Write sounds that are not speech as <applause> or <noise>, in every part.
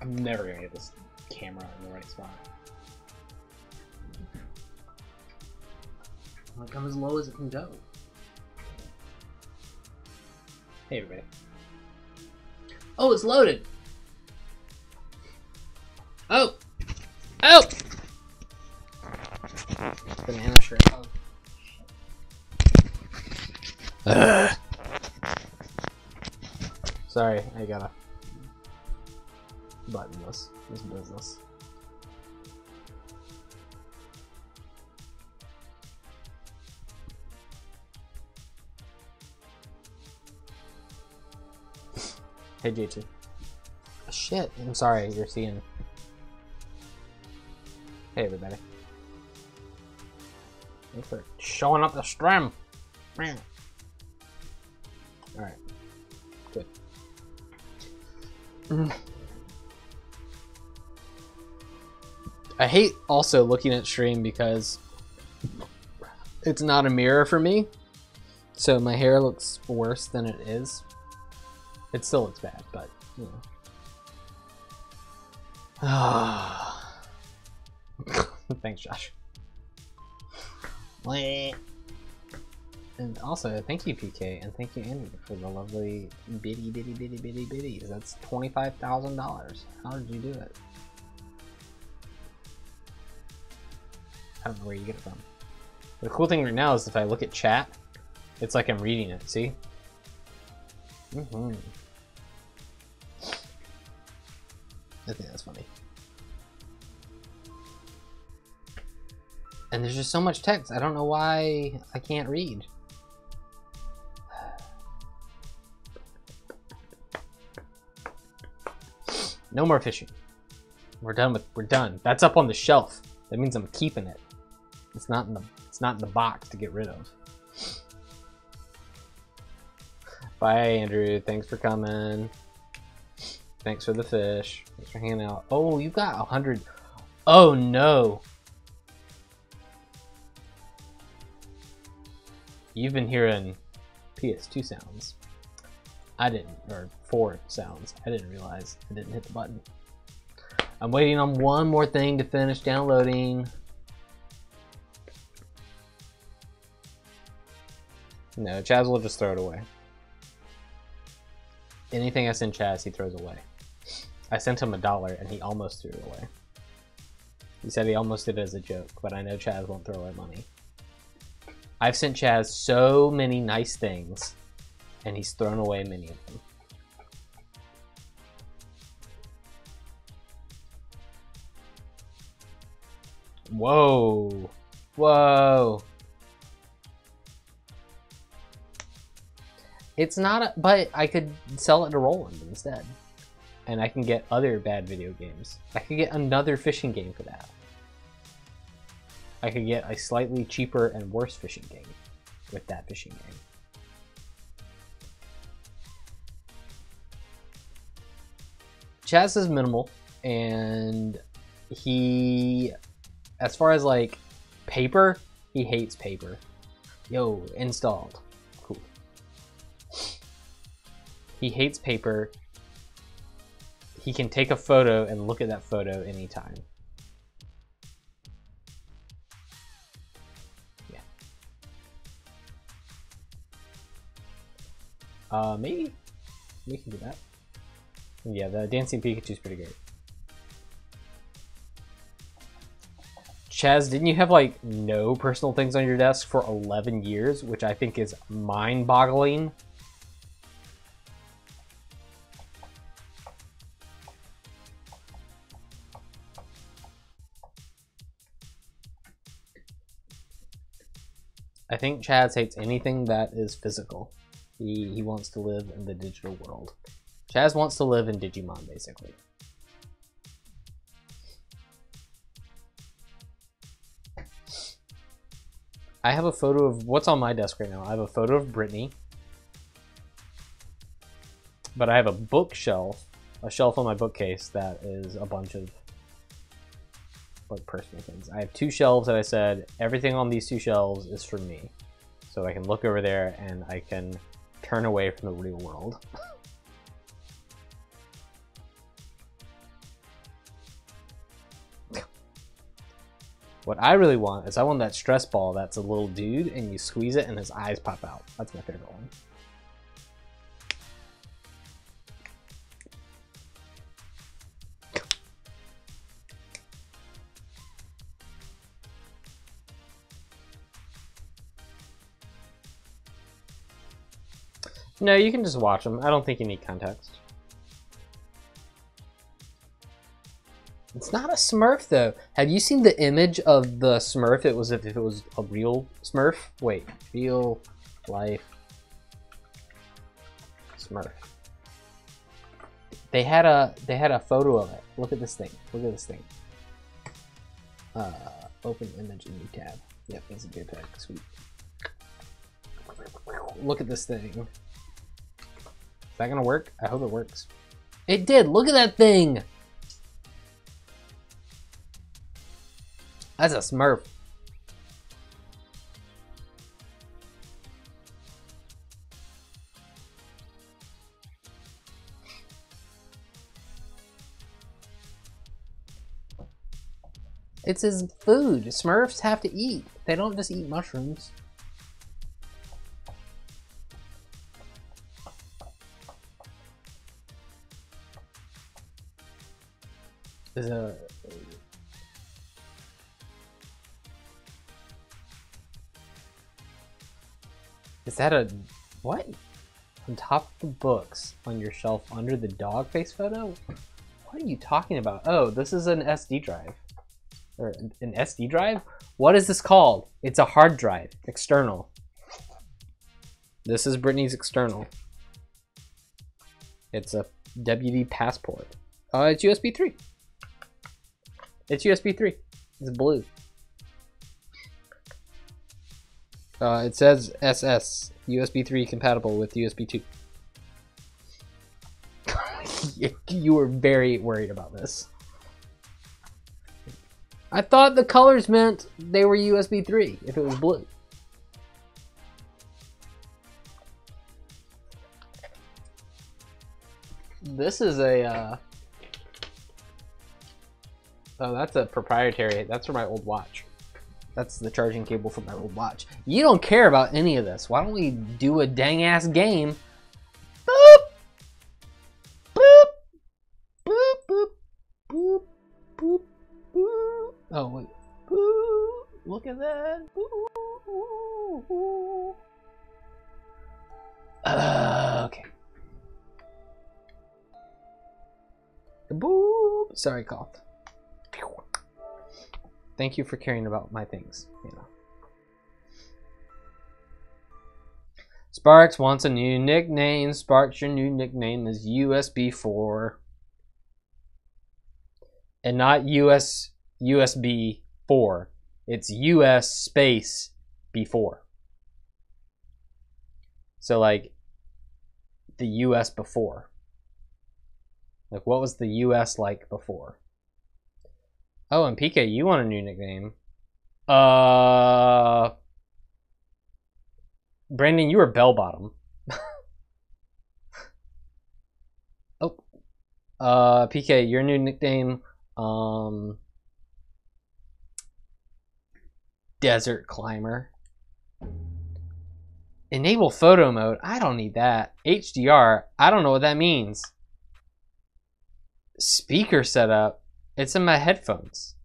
I'm never gonna get this camera in the right spot. I'm gonna come as low as it can go. Hey everybody. Oh, it's loaded. Oh. Oh. Banana shrimp. Oh. Sorry, I gotta this. This business. <laughs> Hey JT. Oh, shit, I'm sorry, you're seeing. Hey everybody. Thanks for showing up the stream. Alright. Good. Mm. I hate also looking at stream because it's not a mirror for me. So my hair looks worse than it is. It still looks bad, but you know. <sighs> Thanks, Josh. And also, thank you, PK, and thank you, Andy, for the lovely bitty, bitty, bitty, bitty, bitties. That's $25,000. How did you do it? I don't know where you get it from. The cool thing right now is if I look at chat, it's like I'm reading it, see? Mm-hmm. I think that's funny. And there's just so much text. I don't know why I can't read. <sighs> No more fishing. We're done with we're done. That's up on the shelf. That means I'm keeping it. It's not in the it's not in the box to get rid of. Bye Andrew, thanks for coming. Thanks for the fish. Thanks for hanging out. Oh, you got a hundred. Oh no. You've been hearing PS2 sounds. I didn't, or 4 sounds. I didn't realize I didn't hit the button. I'm waiting on one more thing to finish downloading. No, Chaz will just throw it away. Anything I send Chaz, he throws away. I sent him a dollar and he almost threw it away. He said he almost did it as a joke, but I know Chaz won't throw away money. I've sent Chaz so many nice things, and he's thrown away many of them. Whoa. Whoa. It's not a, but I could sell it to Roland instead. And I can get other bad video games. I could get another fishing game for that. I could get a slightly cheaper and worse fishing game with that fishing game. Chaz is minimal, and he, as far as like paper, he hates paper. Yo, installed. He hates paper. He can take a photo and look at that photo anytime. Yeah. Uh, maybe we can do that. Yeah, the dancing Pikachu is pretty great. Chaz, didn't you have like no personal things on your desk for 11 years, which I think is mind-boggling? I think Chaz hates anything that is physical. He, he wants to live in the digital world. Chaz wants to live in Digimon, basically. I have a photo of what's on my desk right now. I have a photo of Brittany, but I have a bookshelf, a shelf on my bookcase that is a bunch of like personal things. I have two shelves that I said everything on these two shelves is for me. So I can look over there and I can turn away from the real world. <laughs> what I really want is I want that stress ball that's a little dude and you squeeze it and his eyes pop out. That's my favorite one. No, you can just watch them. I don't think you need context. It's not a Smurf though. Have you seen the image of the Smurf? It was if it was a real Smurf. Wait, real life Smurf. They had a they had a photo of it. Look at this thing. Look at this thing. Uh, open image in new tab. Yep, that's a JPEG. Sweet. Look at this thing. Is that gonna work? I hope it works. It did. Look at that thing. That's a Smurf. It's his food. Smurfs have to eat. They don't just eat mushrooms. Is a Is that a what? On top of the books on your shelf under the dog face photo? What are you talking about? Oh, this is an SD drive. Or an SD drive? What is this called? It's a hard drive, external. This is Brittany's external. It's a WD passport. Uh, it's USB 3. It's USB 3. It's blue. Uh, it says SS, USB 3 compatible with USB 2. <laughs> you were very worried about this. I thought the colors meant they were USB 3 if it was blue. This is a, uh... Oh, that's a proprietary, that's for my old watch. That's the charging cable for my old watch. You don't care about any of this. Why don't we do a dang ass game? Boop! Boop! Boop, boop, boop, boop, boop. Oh, wait. Boop! Look at that. Boop. Uh, okay. Boop! Sorry, coughed. Thank you for caring about my things, you know. Sparks wants a new nickname. Sparks, your new nickname is USB 4. And not US USB 4. It's US space B4. So like the US before. Like what was the US like before? Oh, and PK, you want a new nickname. Uh Brandon, you are bell bottom. <laughs> oh. Uh PK, your new nickname, um Desert Climber. Enable photo mode. I don't need that. HDR. I don't know what that means. Speaker setup. It's in my headphones.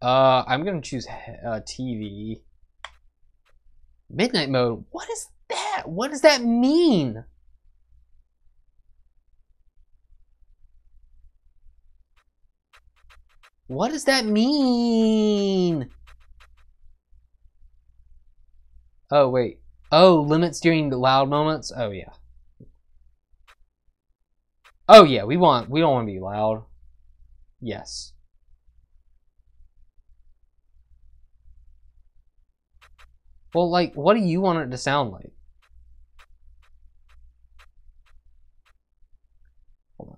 Uh, I'm gonna choose uh, TV. Midnight mode. What is that? What does that mean? What does that mean? Oh, wait. Oh, limits during the loud moments? Oh, yeah. Oh, yeah, we want, we don't want to be loud. Yes. Well, like, what do you want it to sound like? Hold on.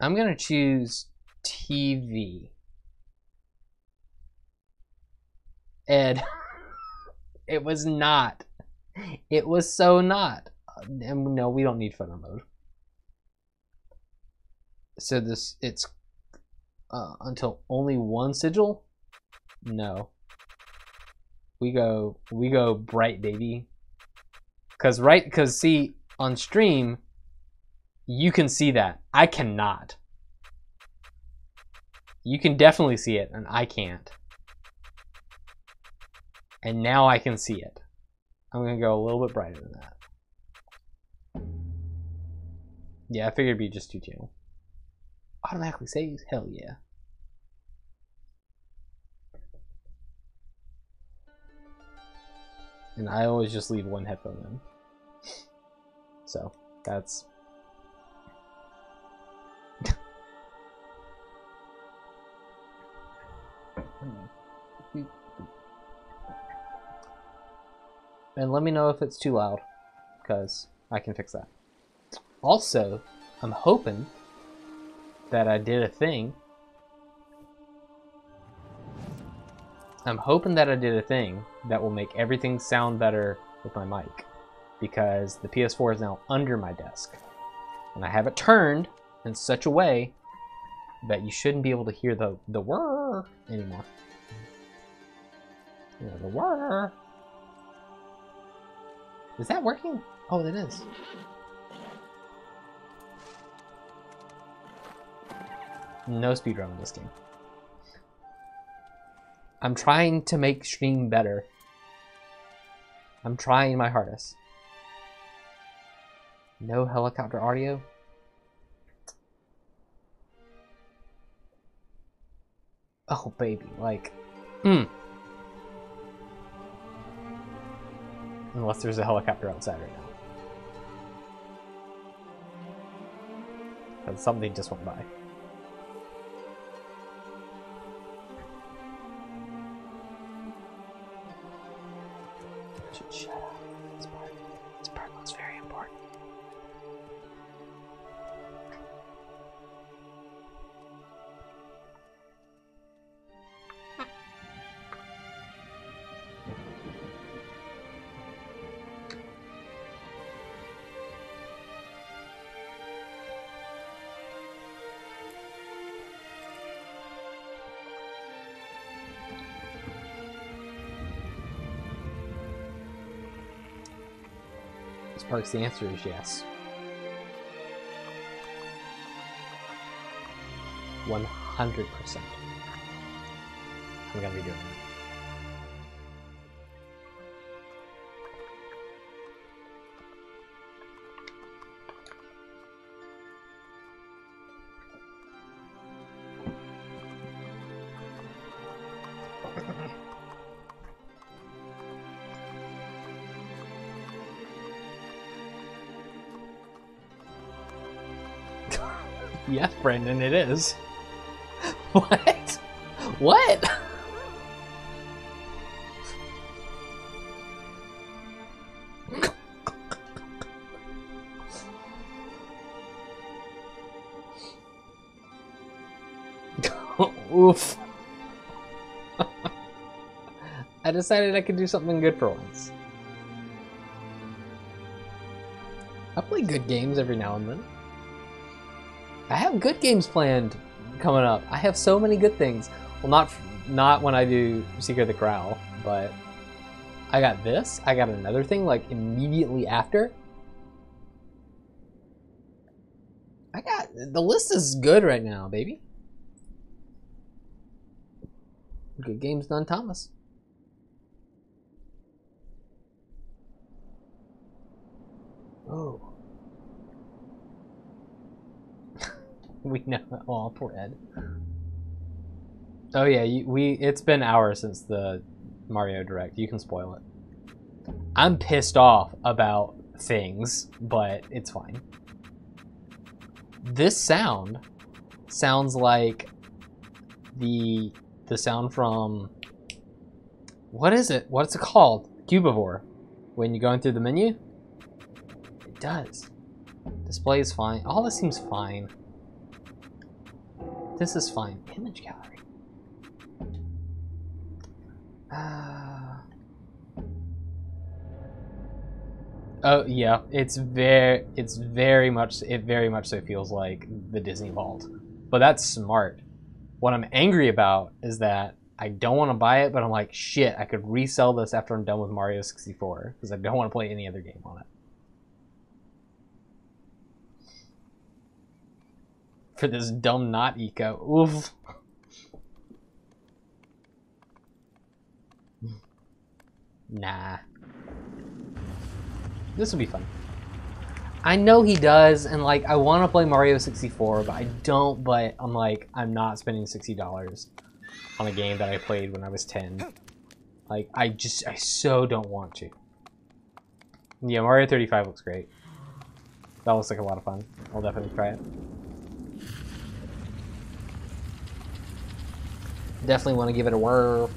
I'm gonna choose TV. Ed. <laughs> it was not. It was so not. and no, we don't need photo mode. So this it's uh, until only one sigil. No. We go we go bright baby. Cause right cause see on stream you can see that. I cannot. You can definitely see it and I can't. And now I can see it. I'm gonna go a little bit brighter than that. Yeah, I figured it'd be just two channel. Automatically saves? Hell yeah. And I always just leave one headphone in. So, that's... and let me know if it's too loud, because I can fix that. Also, I'm hoping that I did a thing. I'm hoping that I did a thing that will make everything sound better with my mic because the PS4 is now under my desk. And I have it turned in such a way that you shouldn't be able to hear the, the whir anymore. You know, the whir. Is that working? Oh, it is. No speedrun in this game. I'm trying to make stream better. I'm trying my hardest. No helicopter audio? Oh, baby, like, hmm. Unless there's a helicopter outside right now. And something just went by. The answer is yes. 100%. I'm gonna be doing it. Brendan, it is. <laughs> what? What? <laughs> Oof. <laughs> I decided I could do something good for once. I play good games every now and then. I have good games planned coming up. I have so many good things. Well, not not when I do Secret of the Growl, but I got this. I got another thing like immediately after. I got the list is good right now, baby. Good games done, Thomas. Oh. <laughs> we know. Oh, poor Ed. Oh yeah, we. It's been hours since the Mario Direct. You can spoil it. I'm pissed off about things, but it's fine. This sound sounds like the the sound from what is it? What's it called? Cubivore. When you're going through the menu, it does. Display is fine. All this seems fine. This is fine. Image gallery. Uh, Oh yeah, it's very, it's very much, it very much so feels like the Disney Vault, but that's smart. What I'm angry about is that I don't want to buy it, but I'm like, shit, I could resell this after I'm done with Mario 64 because I don't want to play any other game on it. For this dumb not eco, oof. Nah. This will be fun. I know he does, and like I want to play Mario 64, but I don't. But I'm like, I'm not spending sixty dollars on a game that I played when I was ten. Like I just, I so don't want to. Yeah, Mario 35 looks great. That looks like a lot of fun. I'll definitely try it. Definitely want to give it a whirl.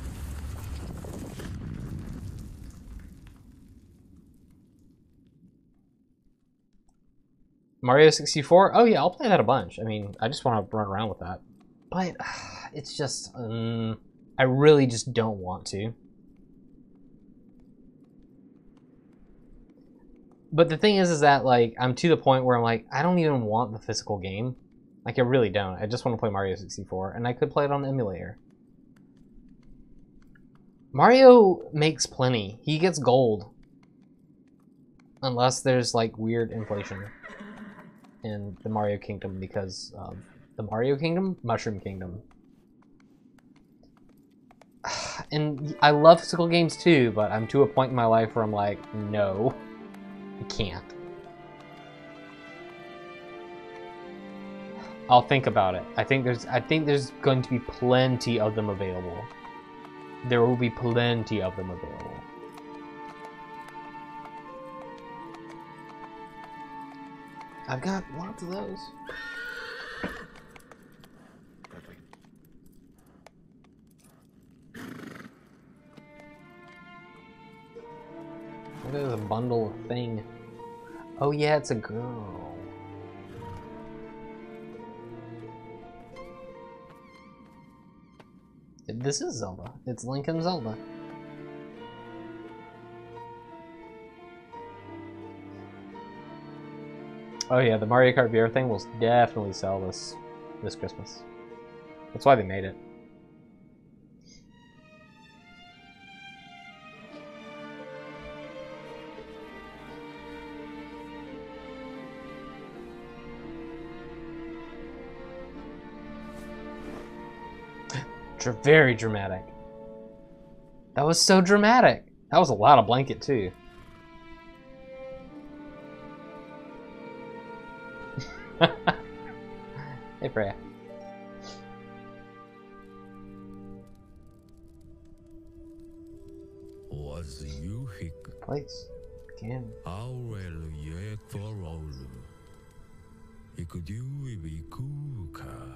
Mario 64? Oh yeah, I'll play that a bunch. I mean, I just want to run around with that. But <sighs> it's just, um, I really just don't want to. But the thing is, is that like I'm to the point where I'm like, I don't even want the physical game. Like I really don't. I just want to play Mario 64, and I could play it on the emulator. Mario makes plenty. He gets gold. Unless there's like weird inflation in the Mario Kingdom because the Mario Kingdom? Mushroom Kingdom. <sighs> And I love physical games too, but I'm to a point in my life where I'm like, no, I can't. I'll think about it. I think there's I think there's going to be plenty of them available. There will be plenty of them available. I've got lots of those. There's a bundle of thing. Oh yeah, it's a girl. This is Zelda. It's Link and Zelda. Oh yeah, the Mario Kart VR thing will definitely sell this this Christmas. That's why they made it. Very dramatic. That was so dramatic. That was a lot of blanket too. <laughs> hey, Freya. Was you hick Place. Again. Aurel ye kwarolu. Ikudu ibikuka.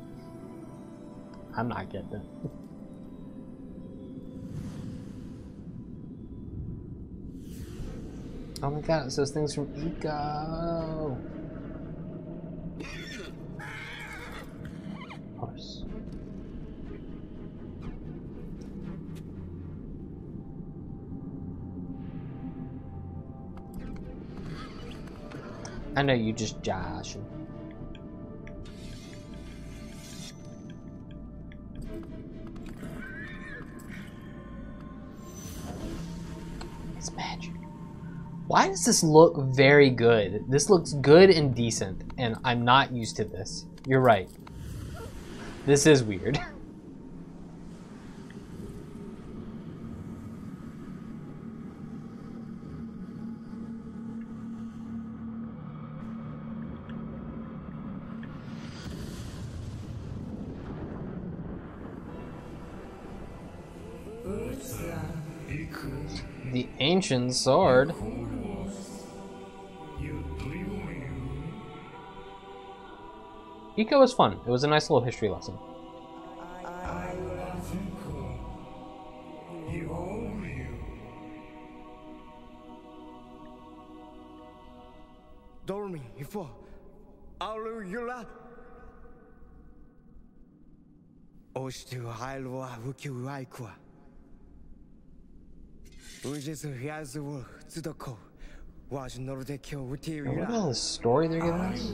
I'm not getting it. Oh my god, it's those things from Ico. I know you just joshing. Why does this look very good? This looks good and decent, and I'm not used to this. You're right. This is weird. <laughs> The ancient sword. Ico was fun. It was a nice little history lesson. I love Ico. You. Dormin, Ifo, the the story they're giving us?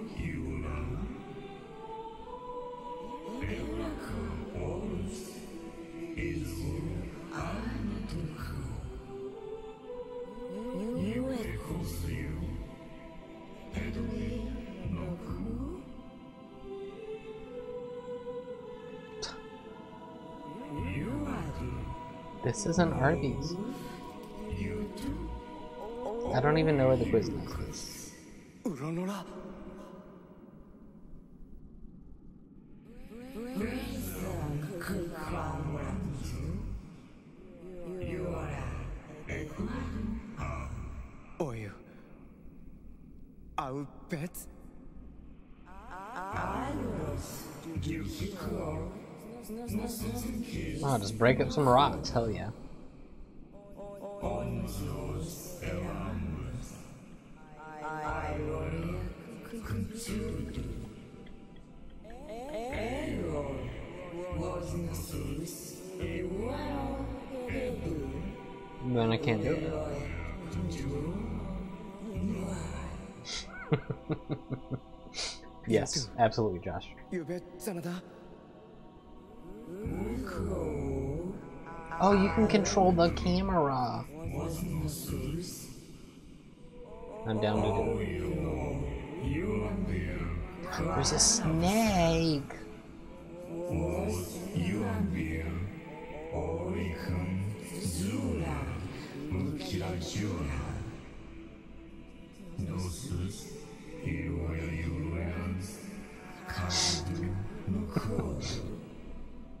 This isn't Arby's. I don't even know where the quiz is. I'll bet. I will Oh, just break up some rocks. Hell yeah. Then I can't do it. <laughs> yes, absolutely, Josh. Oh, you can control the camera. I'm down to do. There's a snake.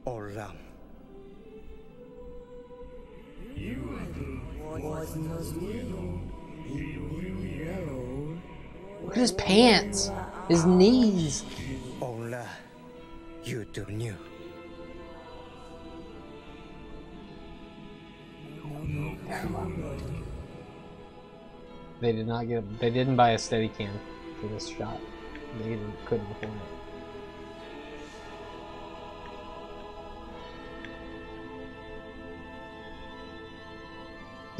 Olam. Look at his pants. His knees. Ola. You do new. They did not get. They didn't buy a steady cam for this shot. They didn't, couldn't afford it.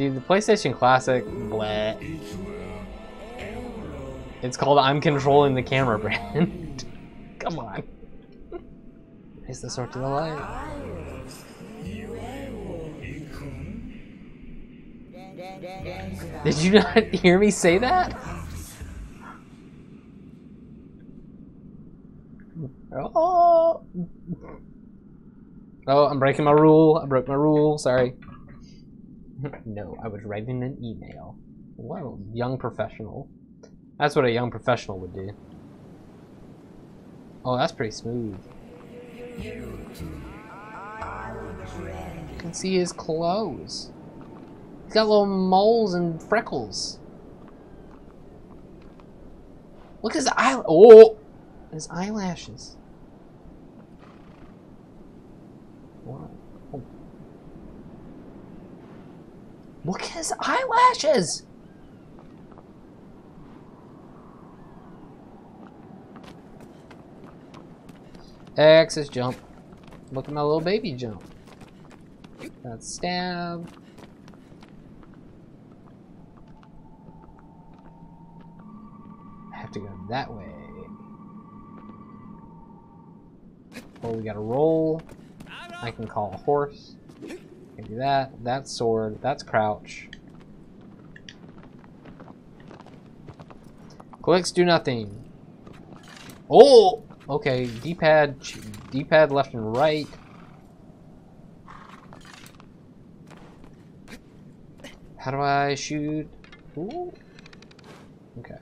Dude, the PlayStation Classic, bleh. It's called I'm controlling the camera brand. <laughs> Come on. Raise the sword to the light. Did you not <laughs> hear me say that? Oh. Oh, I'm breaking my rule. I broke my rule. Sorry. <laughs> no, I was writing an email. Whoa, young professional. That's what a young professional would do. Oh, that's pretty smooth. You can see his clothes. He's got little moles and freckles. Look at his eye. Oh, his eyelashes. What? Oh. Look at his eyelashes! X is jump. Look at my little baby jump. That's stab. I have to go that way. Oh, we gotta roll. I can call a horse. Can do that. That's sword. That's crouch. Clicks do nothing. Oh! Okay, D-pad, D-pad left and right. How do I shoot? Ooh. Okay.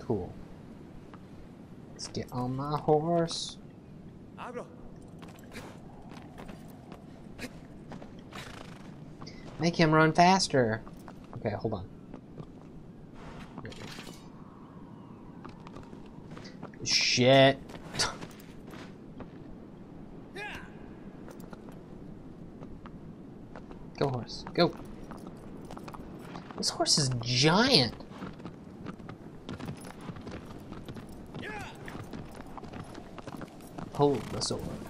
Cool. Let's get on my horse. Make him run faster. Okay, hold on. Shit. <laughs> Go horse, go. This horse is giant. Hold the sword.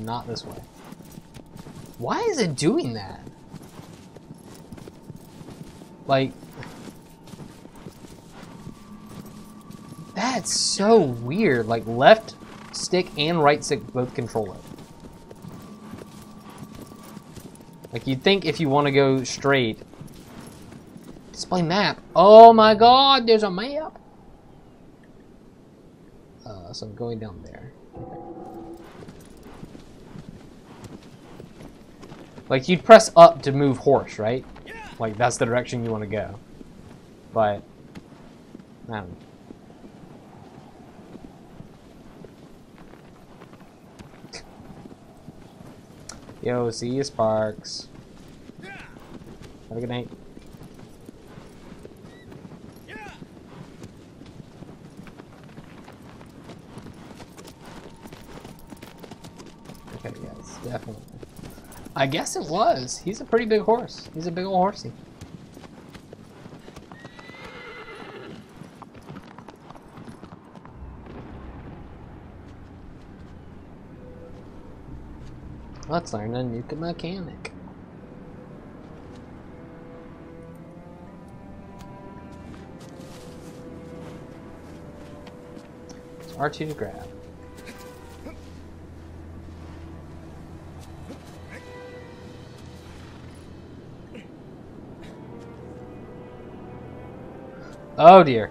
Is not this way. Why is it doing that? Like... That's so weird. Like, left stick and right stick both control it. Like, you'd think if you want to go straight... Display map. Oh my god, there's a map! Uh, so I'm going down there. Like, you'd press up to move horse, right? Like, that's the direction you want to go. But, I don't know. Yo, see you, Sparks. Have a good night. Okay, yes, definitely. I guess it was. He's a pretty big horse. He's a big old horsey. Let's learn a nuke mechanic. It's R2 to grab. Oh dear.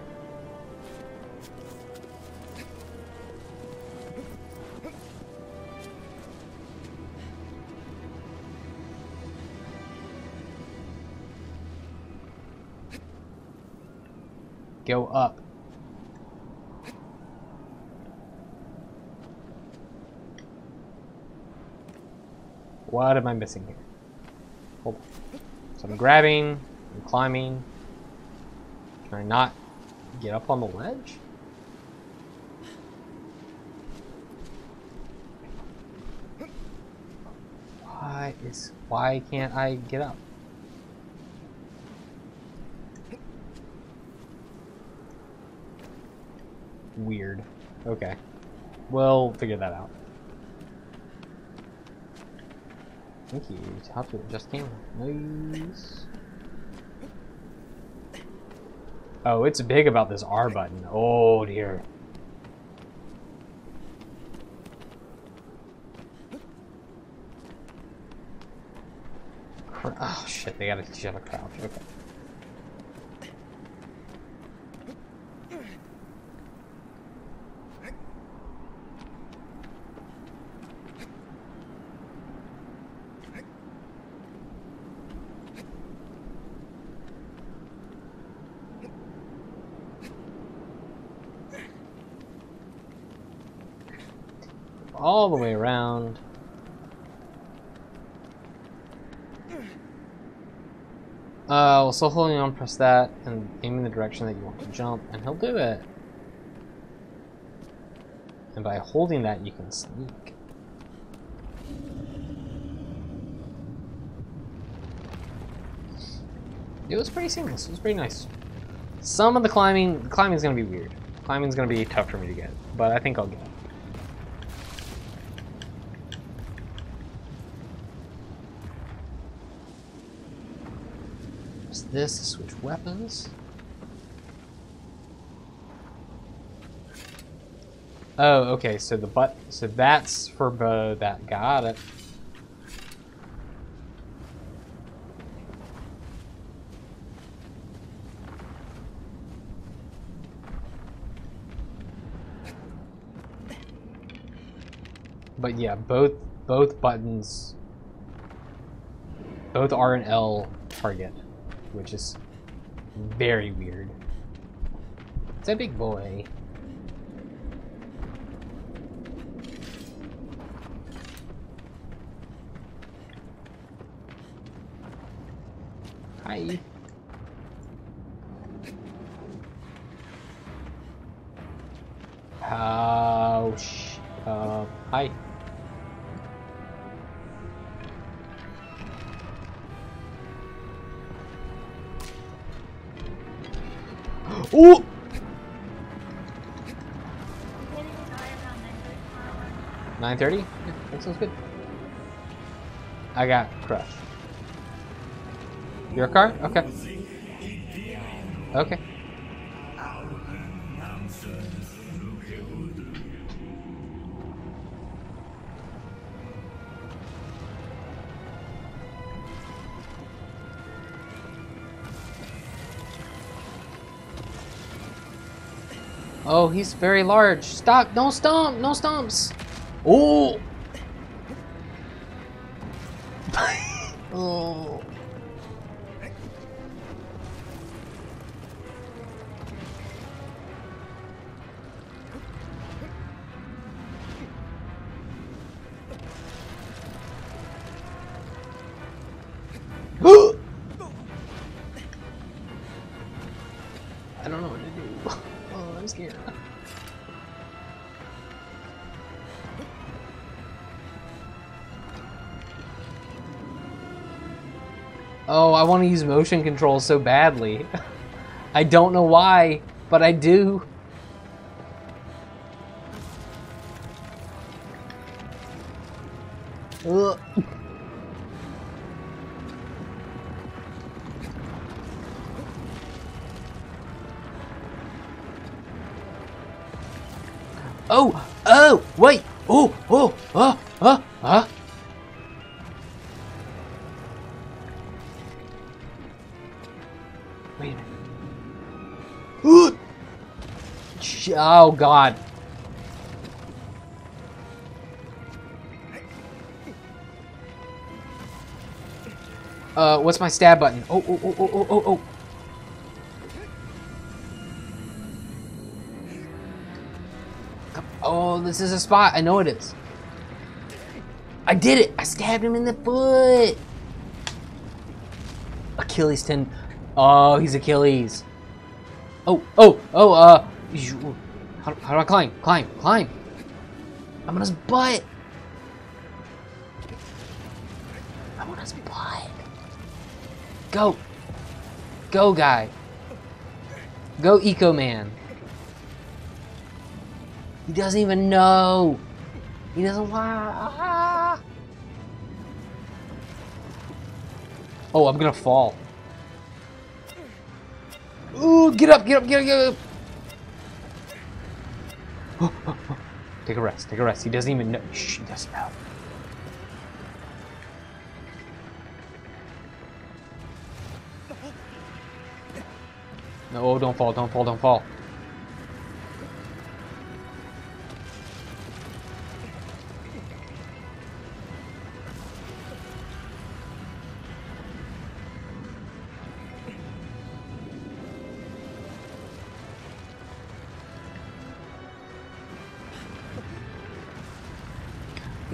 Go up. What am I missing here? Hold on. So I'm grabbing, I'm climbing. Can I not get up on the ledge? Why is why can't I get up? Weird. Okay. We'll figure that out. Thank you. How to adjust camera. Nice. Oh, it's big about this R button. Oh dear. Oh shit, they gotta teach to crouch. Okay. All the way around. Uh, well, so holding on, press that, and aim in the direction that you want to jump, and he'll do it. And by holding that, you can sneak. It was pretty seamless. It was pretty nice. Some of the climbing, climbing's gonna be weird. Climbing's gonna be tough for me to get, but I think I'll get it. Use this to switch weapons. Oh, okay. So the butt. So that's for bow. That got it. But yeah, both both buttons, both R and L target, which is very weird. It's a big boy. Hi. 9.30? Yeah, that sounds good. I got crushed. Your car? Okay. Okay. Oh, he's very large. Stop! Don't stomp! No stomps! Oh! oh. Want to use motion control so badly. <laughs> I don't know why, but I do. Oh, God. Uh, what's my stab button? Oh, oh, oh, oh, oh, oh, oh. Oh, this is a spot. I know it is. I did it. I stabbed him in the foot. Achilles tendon. Oh, he's Achilles. Oh, oh, oh, uh. How, do I climb? Climb, climb. I'm on his butt. I'm on his butt. Go. Go, guy. Go, Eco Man. He doesn't even know. He doesn't want. Oh, I'm gonna fall. Ooh, get up, get up, get up, get up. Oh, oh, oh. Take a rest, take a rest. He doesn't even know. Shh, he doesn't know. No, don't fall, don't fall, don't fall.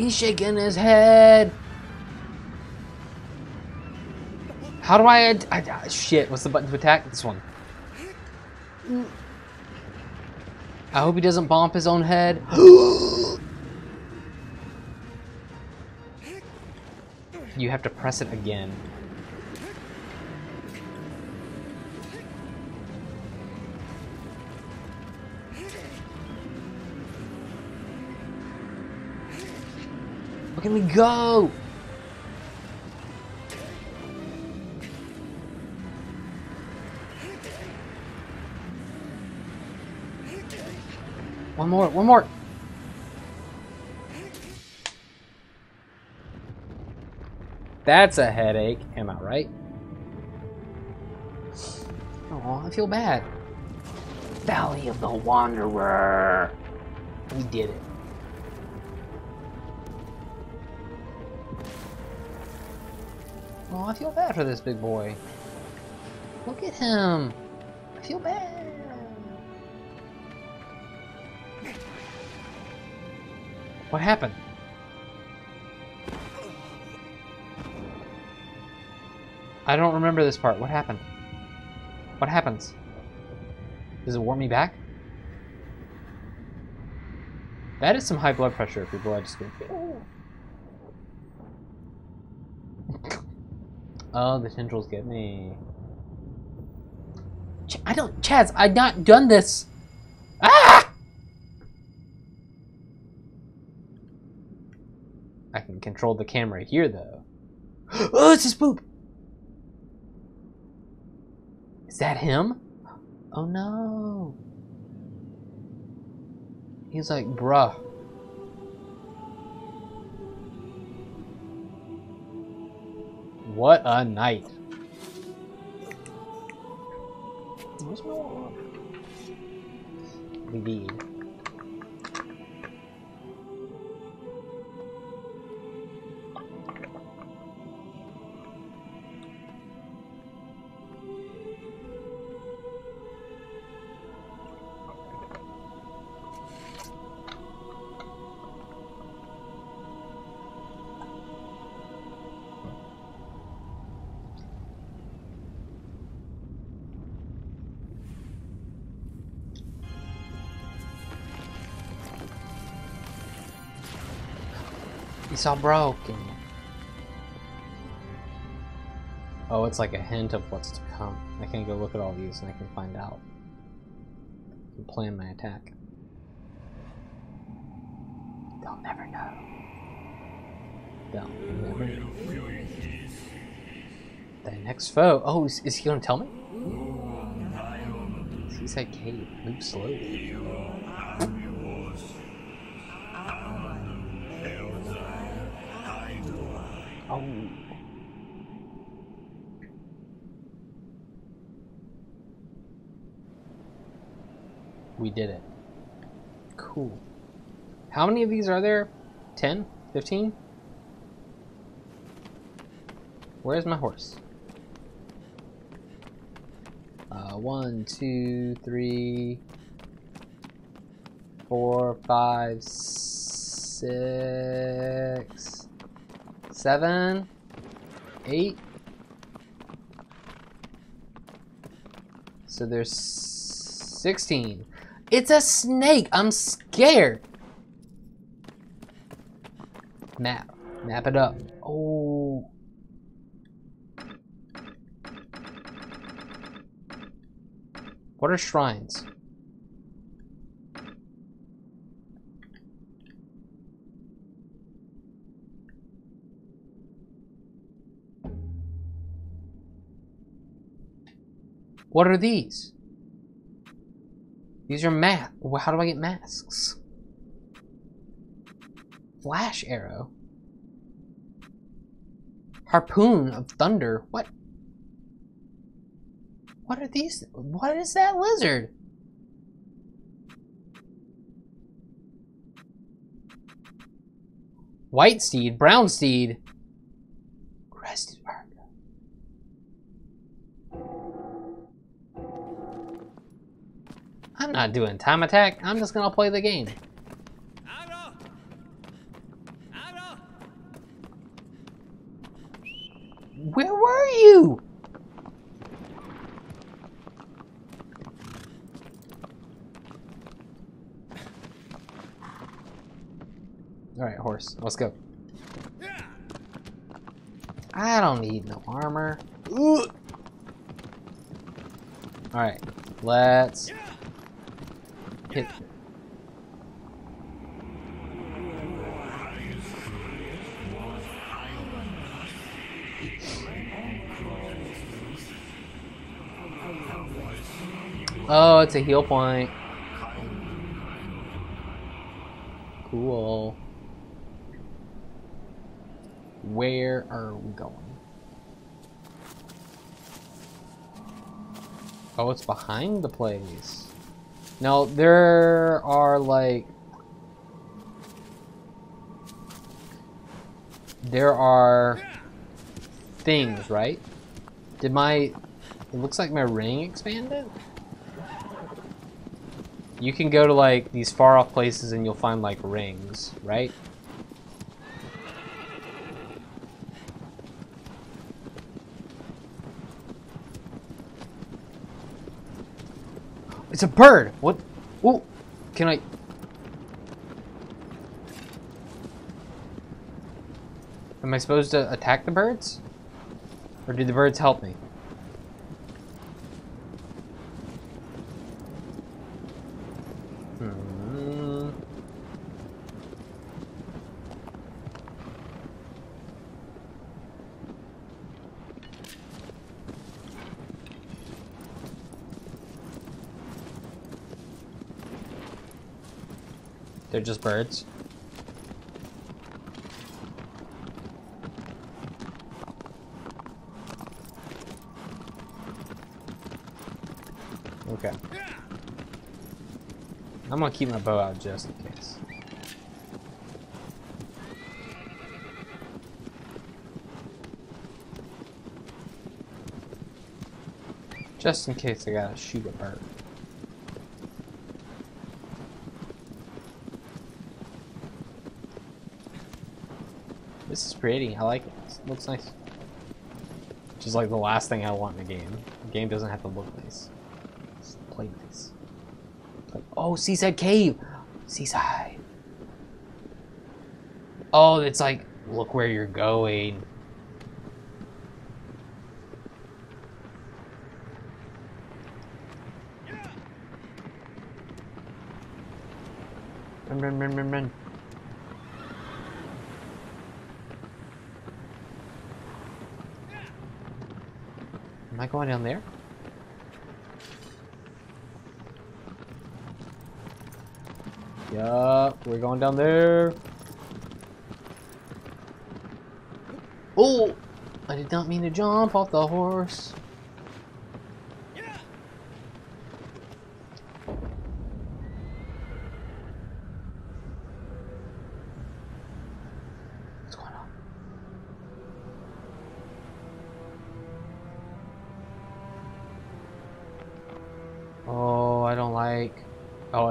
He's shaking his head. How do I, I, I- Shit, what's the button to attack? This one. I hope he doesn't bump his own head. <gasps> you have to press it again. At me go! One more, one more! That's a headache, am I right? Oh, I feel bad. Valley of the Wanderer! We did it. Oh, I feel bad for this big boy. Look at him. I feel bad. What happened? I don't remember this part. What happened? What happens? Does it warm me back? That is some high blood pressure, people. I just go. Oh, the tendrils get me. Ch- I don't, Chaz. I've not done this. Ah! I can control the camera here, though. <gasps> oh, it's a poop. Is that him? Oh no. He's like, bruh. What a night. Where's my? Indeed. It's all broken. Oh, it's like a hint of what's to come. I can go look at all these and I can find out. And plan my attack. They'll never know. They'll never know. The next foe. Oh, is, is he gonna tell me? He said cave. Move slowly. We did it. Cool. How many of these are there? 10? 15? Where's my horse? Uh, one, two, three, four, five, six, seven, eight. So there's 16. It's a snake. I'm scared. Map. Map it up. Oh. What are shrines? What are these? These are mat. Well, How do I get masks? Flash arrow. Harpoon of thunder. What? What are these? What is that lizard? White steed, brown steed. Crested I'm not doing time attack. I'm just gonna play the game. Where were you? Alright, horse. Let's go. I don't need no armor. Alright, let's Oh, it's a heal point. Cool. Where are we going? Oh, it's behind the place. Now, there are like... There are things, right? Did my... It looks like my ring expanded? You can go to like these far off places and you'll find like rings, right? It's a bird! What? Oh, can I? Am I supposed to attack the birds? Or do the birds help me? They're just birds. Okay. I'm gonna keep my bow out just in case. Just in case I gotta shoot a bird. Pretty. I like it. It looks nice. Which is like the last thing I want in a game. The game doesn't have to look nice. Just play nice. Play- Oh, Seaside Cave! Seaside. Oh, it's like, look where you're going. Run, run, run, run, run. Am I going down there? Yup, we're going down there. Oh! I did not mean to jump off the horse.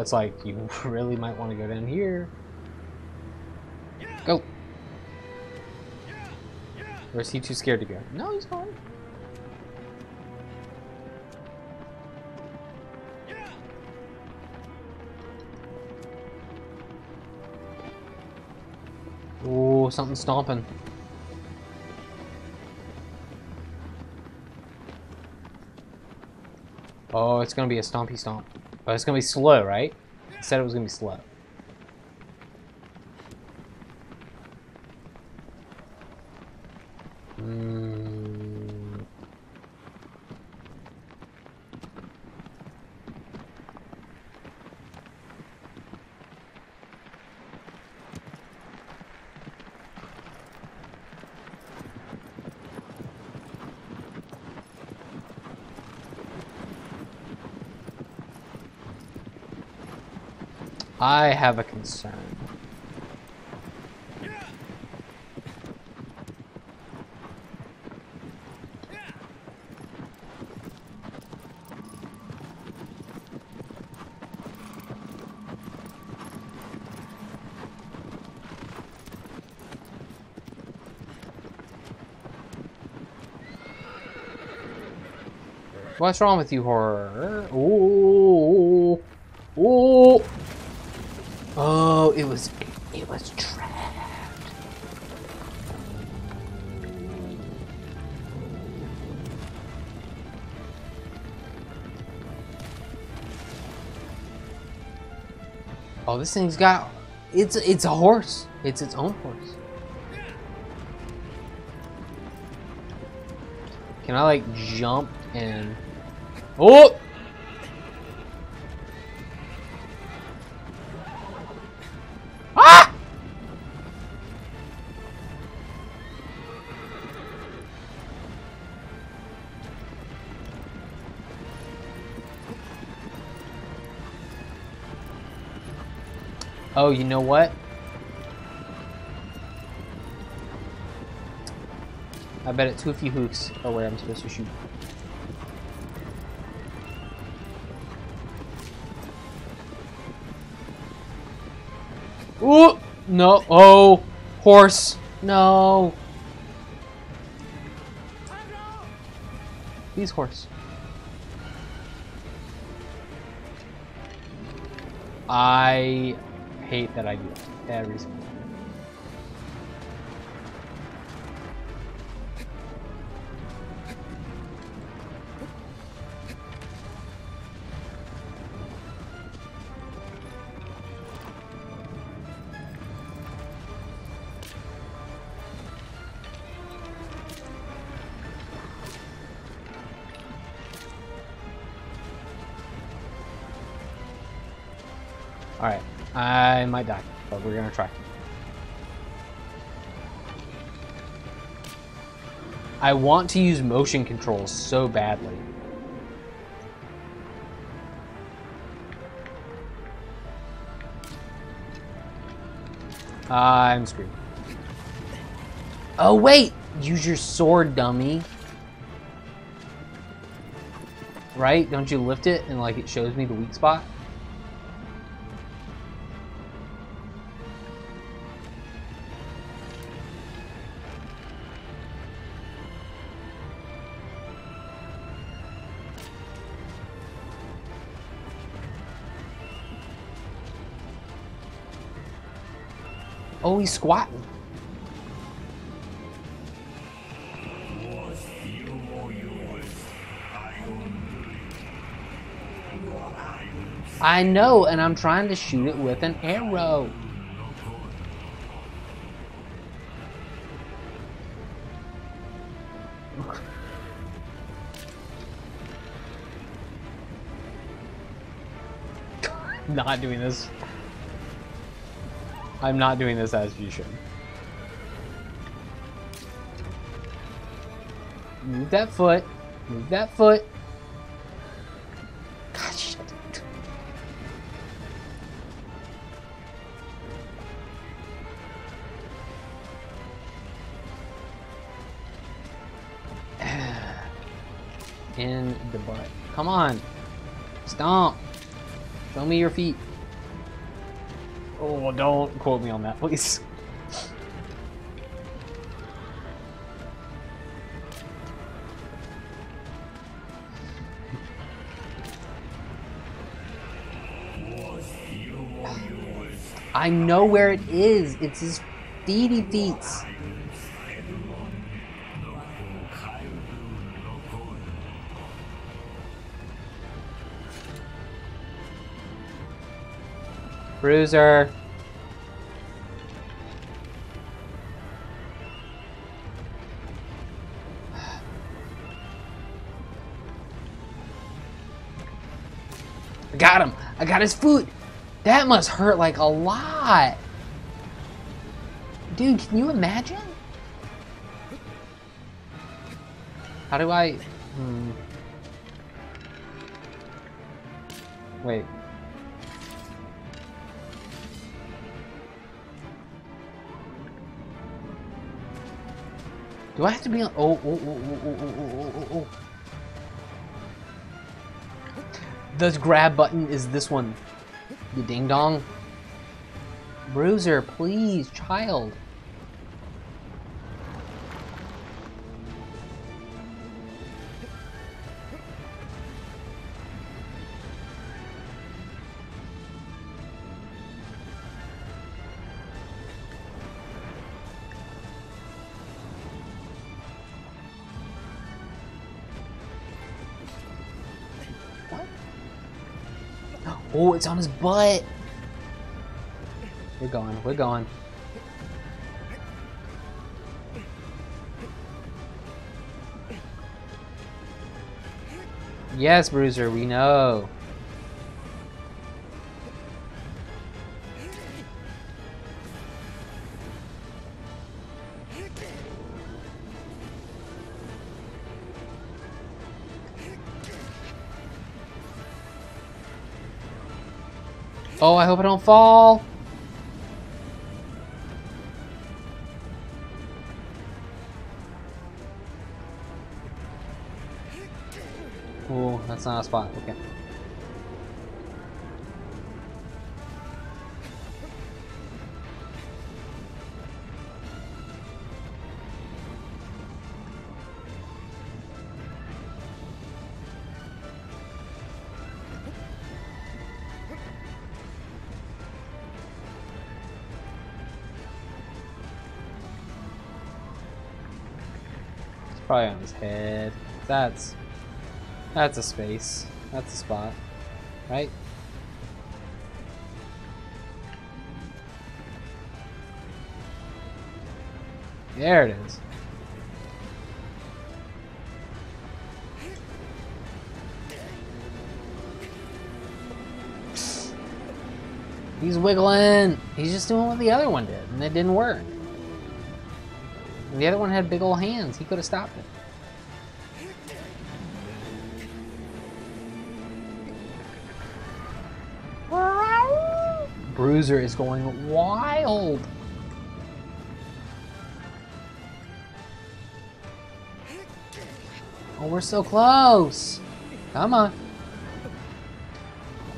It's like you <laughs> really might want to go down here. Go. Or is he too scared to go? No, he's fine. Ooh, something stomping. Oh, it's gonna be a stompy stomp. But it's gonna be slow, right? It said it was gonna be slow. Mm. I have a concern. What's wrong with you, horror? Ooh, Oh, this thing's got. It's it's a horse. It's its own horse. Can I like jump and? Oh! Oh, you know what? I bet it Toofy Hooks are where I'm supposed to shoot. Ooh! No. Oh! Horse! No! Please, horse. I hate that I do every single time. Alright, I might die, but we're gonna try. I want to use motion controls so badly. I'm screwed. Oh wait! Use your sword, dummy. Right? Don't you lift it and like it shows me the weak spot? He's squatting. I know, and I'm trying to shoot it with an arrow. <laughs> Not doing this. I'm not doing this as you should. Move that foot. Move that foot. God, shit. <sighs> In the butt. Come on. Stomp. Show me your feet. Oh, don't quote me on that, please. I know where it is. It's his feety feets. Bruiser. I got him. I got his foot. That must hurt like a lot. Dude, can you imagine? How do I... Hmm. Do I have to be on... Oh, oh, oh, oh, oh, oh, oh, oh, oh. oh. The grab button is this one. You ding dong. Bruiser, please, child. Oh, it's on his butt. We're going. We're going. Yes, Bruiser, we know. Oh, I hope I don't fall. Oh, that's not a spot. Okay. Probably on his head. That's that's a space. That's a spot. Right? There it is. He's wiggling. He's just doing what the other one did, and it didn't work. And the other one had big old hands. He could have stopped it. Bruiser is going wild. Oh, we're so close. Come on.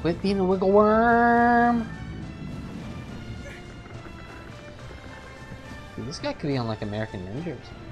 Quit being a wiggle worm. This guy could be on like American Ninjas. That's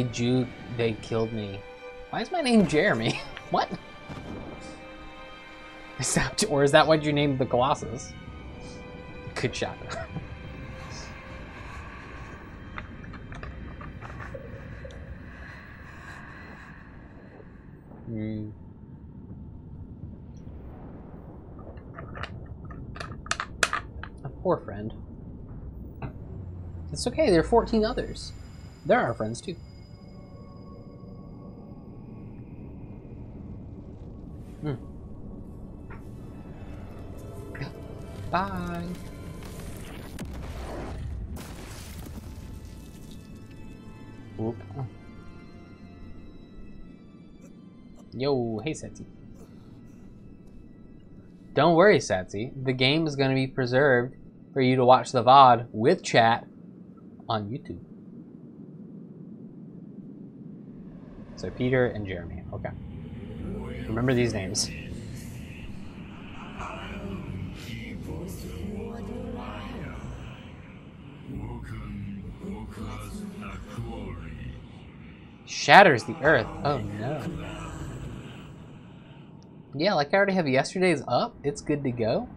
They juke, they killed me. Why is my name Jeremy? <laughs> what? Is that, or is that what you named the Colossus? Good shot. <laughs> Hmm. A poor friend. It's okay, there are 14 others. They're our friends too. Bye. Whoop. Yo, hey Satsi. Don't worry, Satsi. The game is going to be preserved for you to watch the VOD with chat on YouTube. So Peter and Jeremy. Okay. Remember these names. Shatters the earth. Oh no. Yeah, like I already have yesterday's up. It's good to go.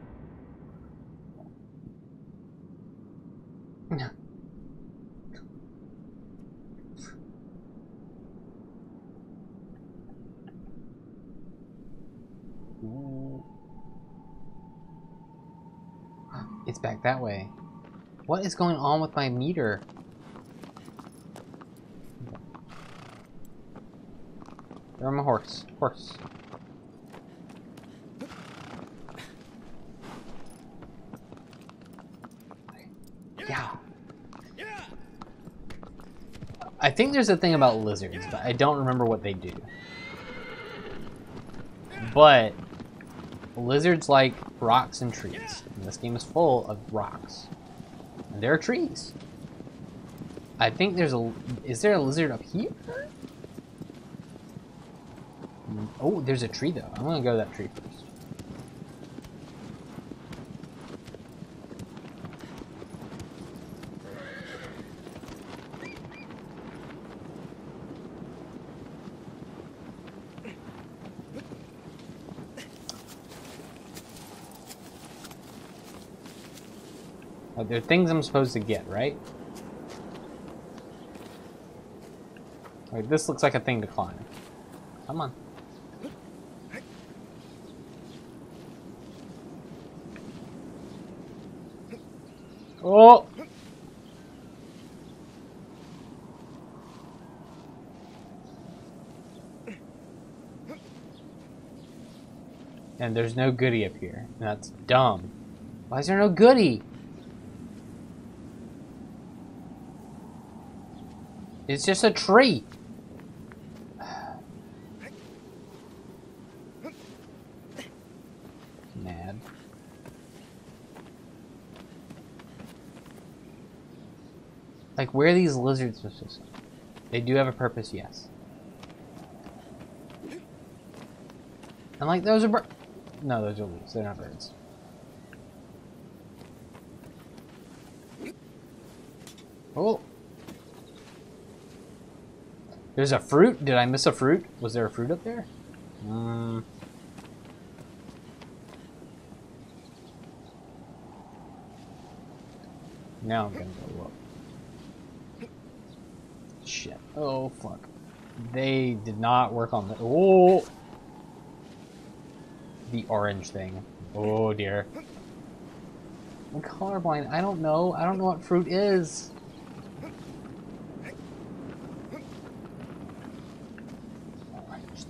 It's back that way. What is going on with my meter? Him a horse. Horse. Yeah. I think there's a thing about lizards, but I don't remember what they do. But lizards like rocks and trees. And this game is full of rocks. And there are trees. I think there's a... Is there a lizard up here? Oh, there's a tree though. I'm gonna go to that tree first. Oh, there are things I'm supposed to get, right? Wait, this looks like a thing to climb. Come on. There's no goody up here. That's dumb. Why is there no goody? It's just a tree. <sighs> Mad. Like, where are these lizards supposed They do have a purpose, yes. And like, those are No, those are leaves. They're not birds. Oh! There's a fruit? Did I miss a fruit? Was there a fruit up there? Um... Now I'm gonna go look. Shit. Oh, fuck. They did not work on the. Oh! The orange thing. Oh, dear. I'm colorblind. I don't know. I don't know what fruit is. Orange.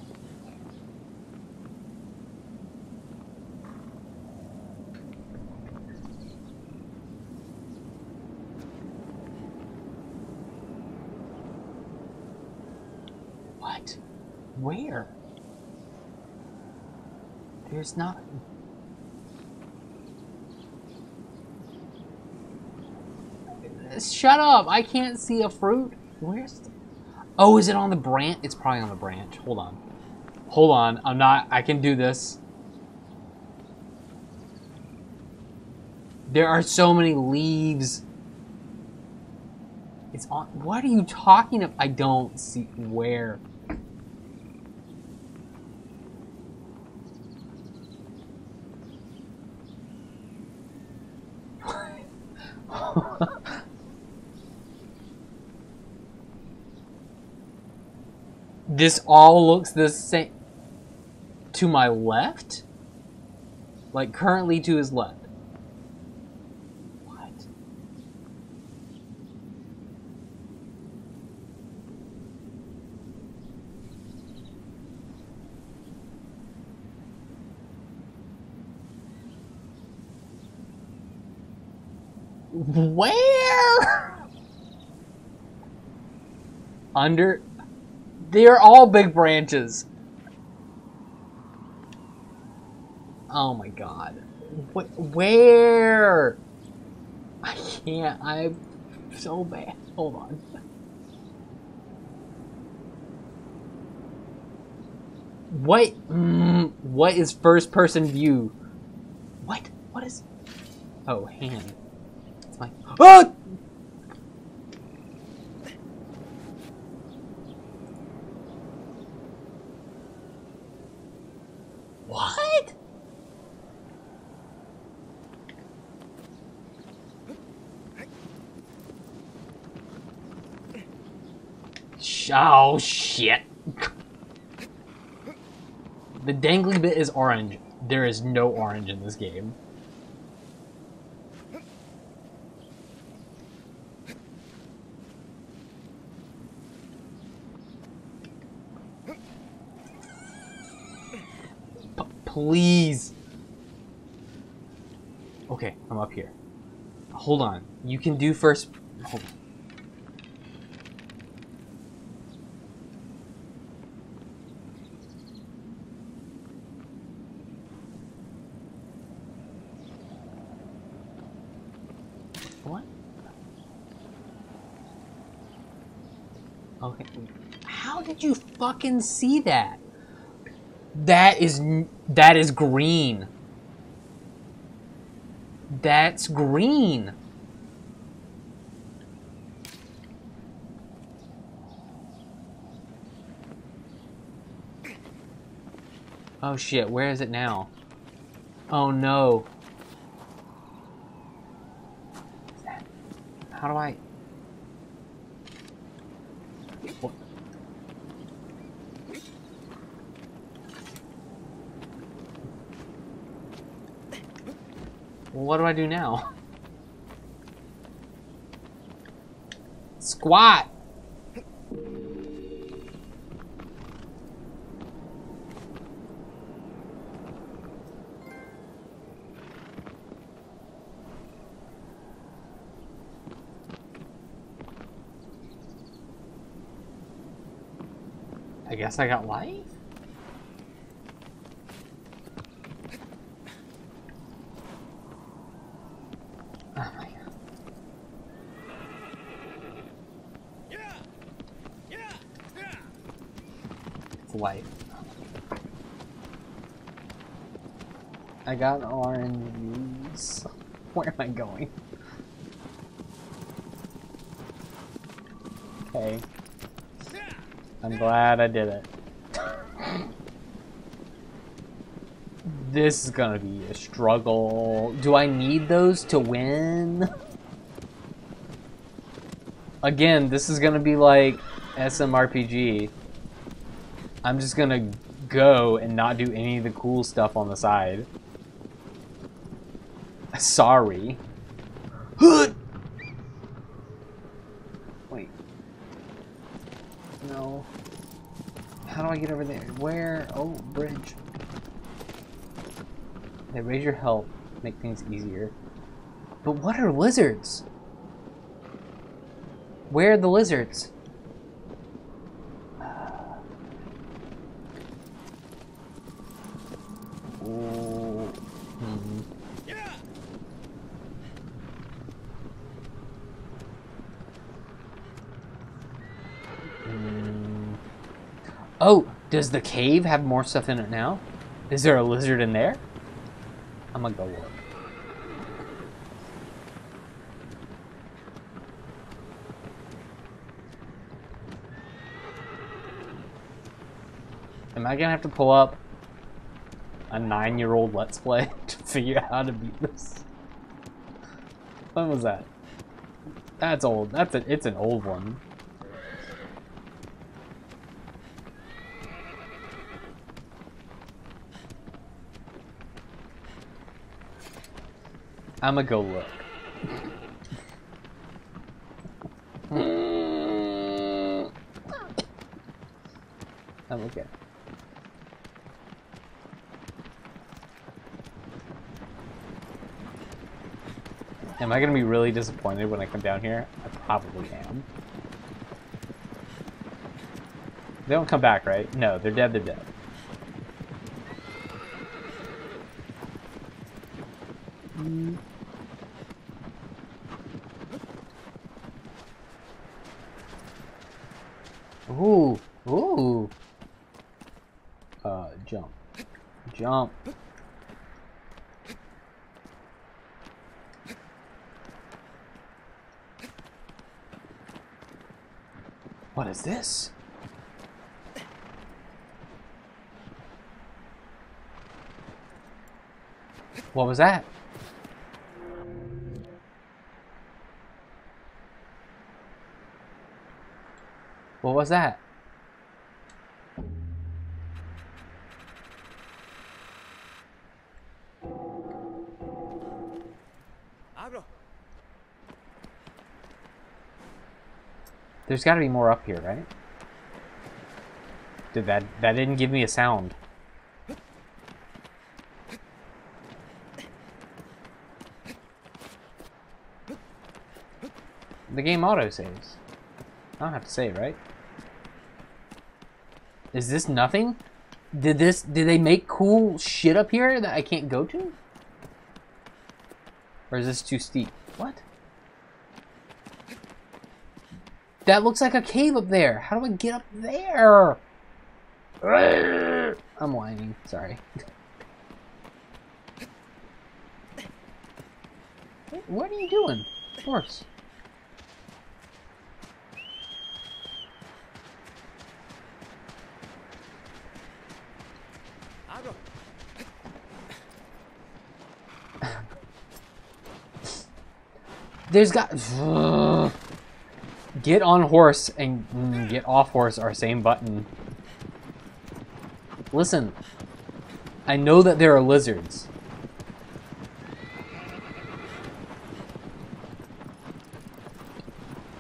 What? Where? There's not. Shut up! I can't see a fruit. Where's? The... Oh, is it on the branch? It's probably on the branch. Hold on. Hold on. I'm not. I can do this. There are so many leaves. It's on. What are you talking? I don't see where. This all looks the same. To my left? Like currently to his left. What? Where? <laughs> Under they're all big branches. Oh my god. What, where? I can't. I'm so bad. Hold on. What? Mm, what is first person view? What? What is. Oh, hand. It's my. <gasps> Oh! What? Sh- Oh shit. The dangly bit is orange. There is no orange in this game. P- please. Okay, I'm up here. Hold on. You can do first. Hold on. What? Okay. How did you fucking see that? That is that is green. That's green. Oh shit, where is it now? Oh no. How do I? What? Well, what do I do now? Squat! I guess I got life? Oh my god. It's life. I got RNGs. <laughs> Where am I going? Okay. I'm glad I did it. <laughs> This is gonna be a struggle. Do I need those to win? <laughs> Again, this is gonna be like SMRPG. I'm just gonna go and not do any of the cool stuff on the side. Sorry. <gasps> Wait. No. How do I get over there? Where? Oh, bridge. They raise your health, make things easier. But what are lizards? Where are the lizards? <sighs> Ooh. Oh, does the cave have more stuff in it now? Is there a lizard in there? I'm gonna go look. Am I gonna have to pull up a nine-year-old Let's Play <laughs> to figure out how to beat this? When was that? That's old. That's a, it's an old one. I'ma go look. I'm okay. Am I gonna be really disappointed when I come down here? I probably am. They don't come back, right? No, they're dead, they're dead. Ooh, ooh. Uh, jump. Jump. What is this? What was that? What was that? There's got to be more up here, right? Did that that didn't give me a sound? Game auto saves. I don't have to save, right? Is this nothing? Did this did they make cool shit up here that I can't go to? Or is this too steep? What? That looks like a cave up there. How do I get up there? I'm whining. Sorry. <laughs> What are you doing? Horse. There's got. Get on horse and get off horse are same button. Listen, I know that there are lizards.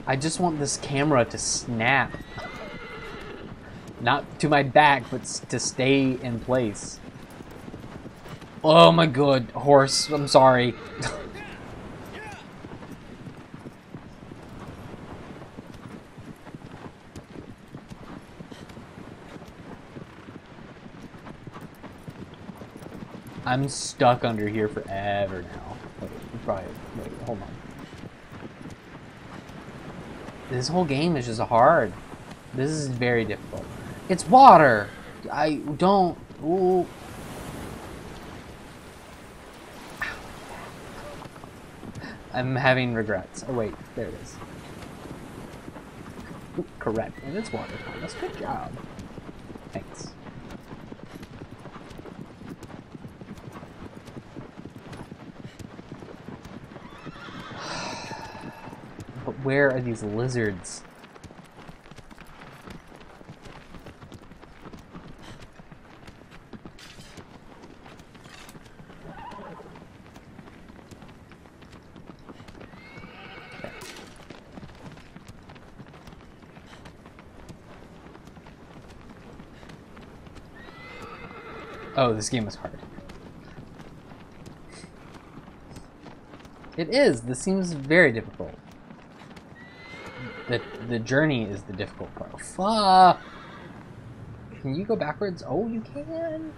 I just want this camera to snap. Not to my back, but to stay in place. Oh my god, horse, I'm sorry. <laughs> I'm stuck under here forever now. Probably, wait, hold on. This whole game is just hard. This is very difficult. It's water! I don't... Ooh. I'm having regrets. Oh wait, there it is. Correct. And it's water. Thomas. Good job. Thanks. But where are these lizards? Oh, this game is hard. It is. This seems very difficult. The journey is the difficult part. Fuck. Can you go backwards? Oh, you can.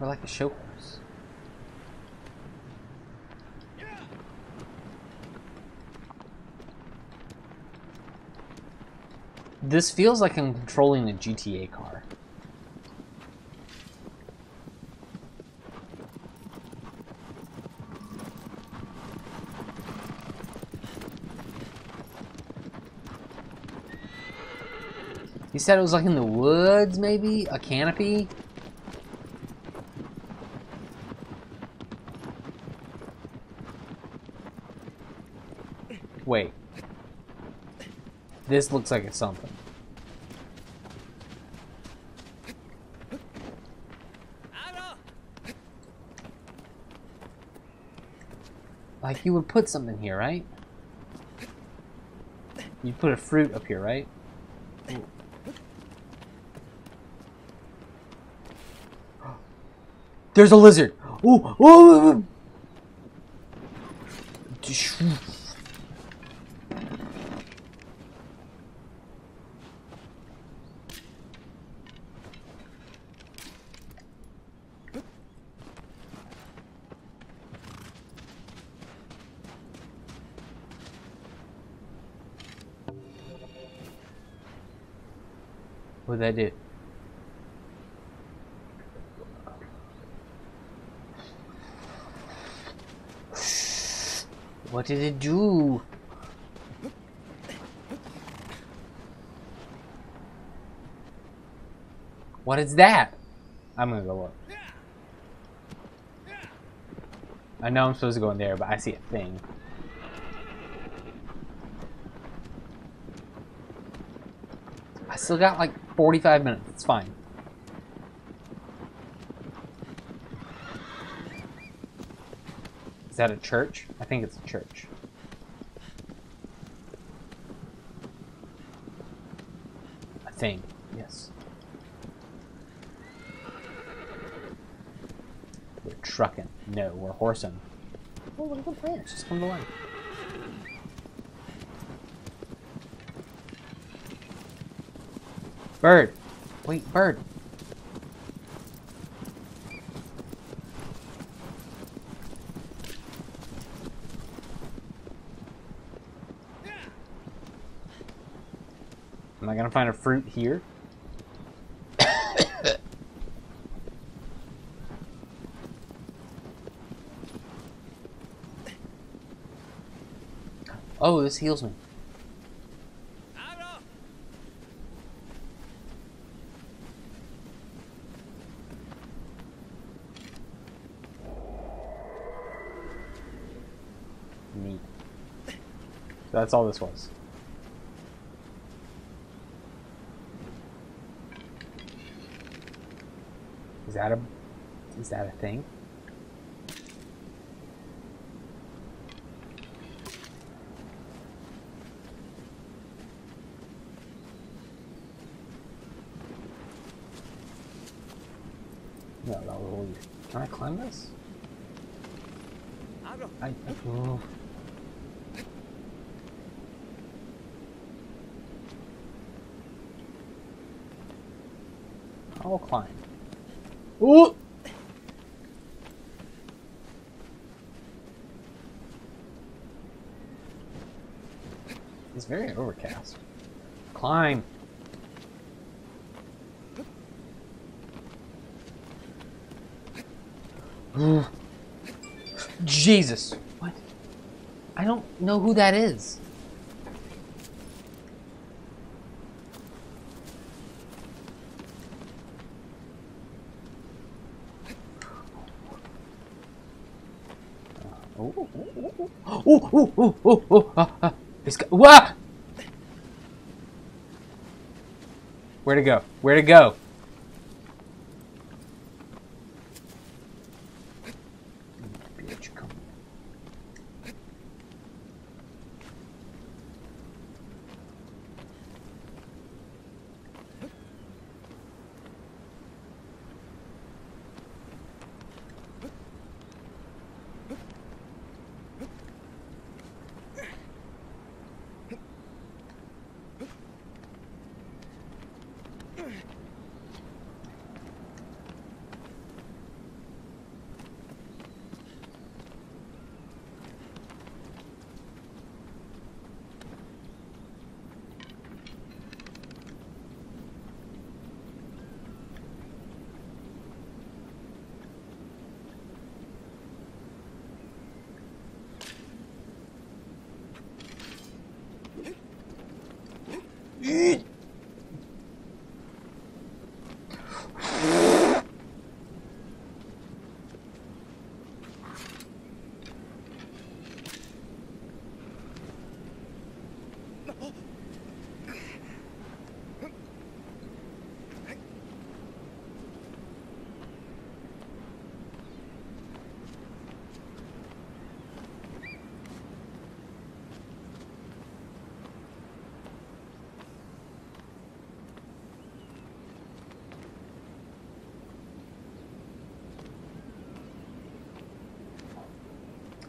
Or like a show horse. This feels like I'm controlling a GTA car. He said it was like in the woods, maybe? A canopy? Wait. This looks like it's something. Like you would put something here, right? You'd put a fruit up here, right? There's a lizard. Ooh, ooh, ooh, ooh. What'd that do? What did it do? What is that? I'm gonna go look. I know I'm supposed to go in there, but I see a thing. I still got like 45 minutes. It's fine. Is that a church? I think it's a church. I think, yes. We're trucking. No, we're horsing. Oh, look at the branch. Just come to life. Bird. Wait, bird. Am I gonna find a fruit here? Oh, this heals me. Neat. That's all this was. Is that a is that a thing? Can I climb this? I, oh. I'll climb. Ooh! It's very overcast. Climb! Jesus. What? I don't know who that is. Oh, oh, oh, oh, oh, oh, oh, ah, ah. This guy, wah! Where to go? Where to go?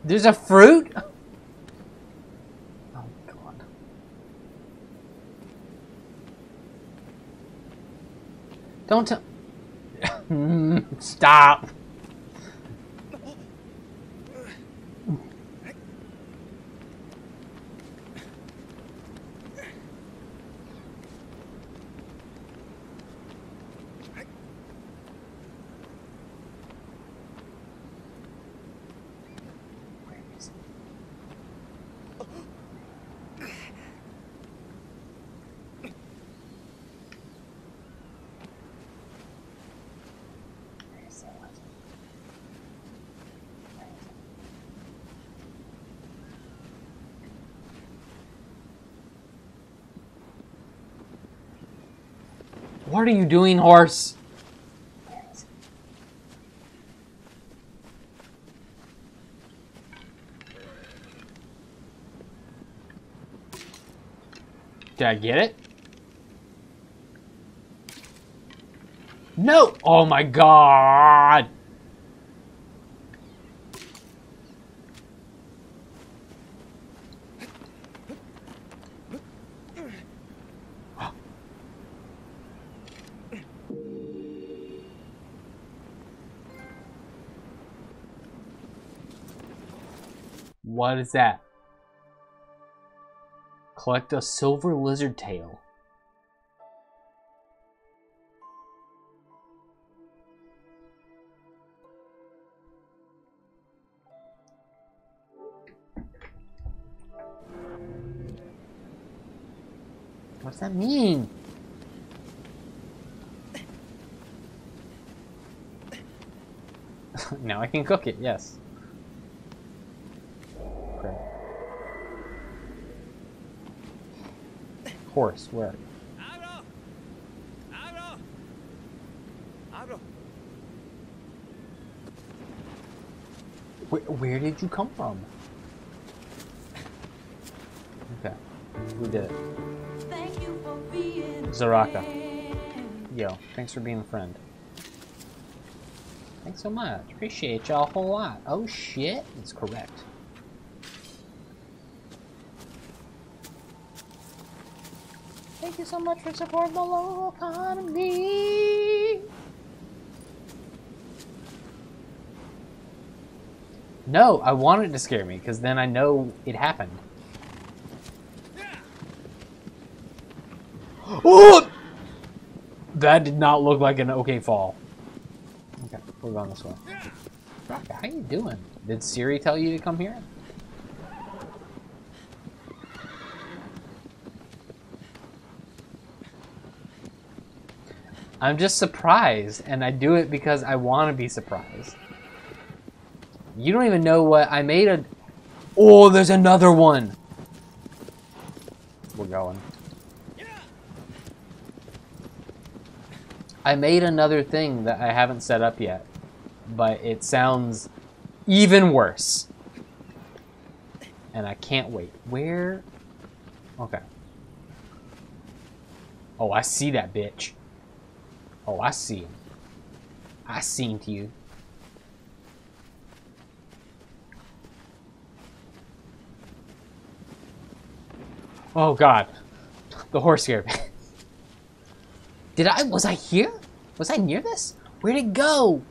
There's a fruit? Oh god. Don't tell. <laughs> Stop. What are you doing, horse? Did I get it? No! Oh my god! What is that? Collect a silver lizard tail. What's that mean? <laughs> now I can cook it, yes. Horse. Where? Agro! Agro! Agro! Where, where did you come from? Okay, we did it. Thank you for being Zaraka. Yo, thanks for being a friend. Thanks so much. Appreciate y'all a whole lot. Oh shit, it's correct. Thank you so much for supporting the local economy. No, I want it to scare me because then I know it happened. Oh! That did not look like an okay fall. Okay, we're going this way. Rocka, how you doing? Did Siri tell you to come here? I'm just surprised, and I do it because I want to be surprised. You don't even know what I made a. Oh, there's another one. We're going. I made another thing that I haven't set up yet, but it sounds even worse. And I can't wait. Where? Okay. Oh, I see that bitch. Oh, I see. I seen to you. Oh god. The horse here. <laughs> Did I? Was I here? Was I near this? Where'd it go?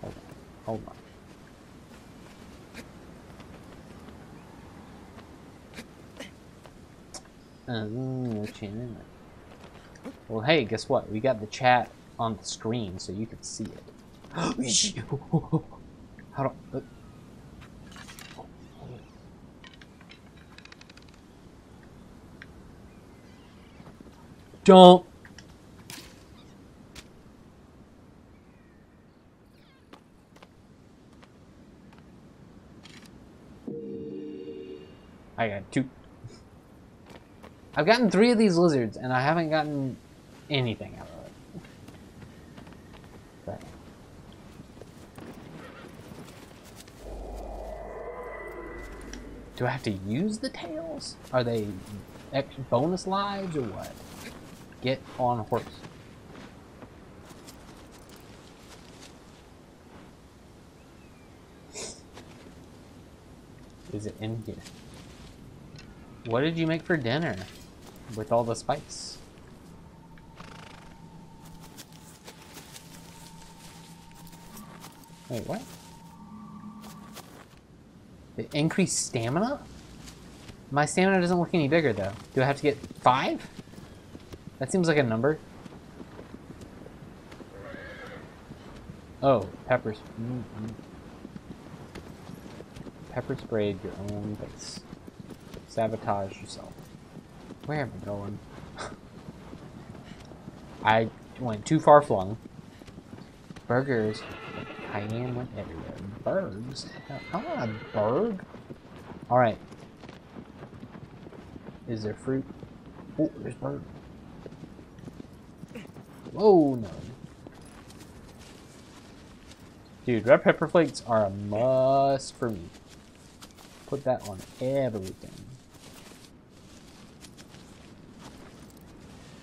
Hold on. Hold on. Um, well, hey, guess what? We got the chat on the screen so you can see it. <gasps> How do? Don't. I got two. I've gotten three of these lizards, and I haven't gotten anything out of it. But- Do I have to use the tails? Are they bonus lives or what? Get on horse. Is it in here? What did you make for dinner with all the spikes. Wait, what? The increased stamina? My stamina doesn't look any bigger though. Do I have to get five? That seems like a number. Oh, peppers. Mm -mm. Pepper sprayed your own face. Sabotage yourself. Where am I going? <laughs> I went too far flung. Burgers. Cayenne went everywhere. I'm not a berg. Alright. Is there fruit? Oh, there's bird. Whoa, no. Dude, red pepper flakes are a must for me. Put that on everything.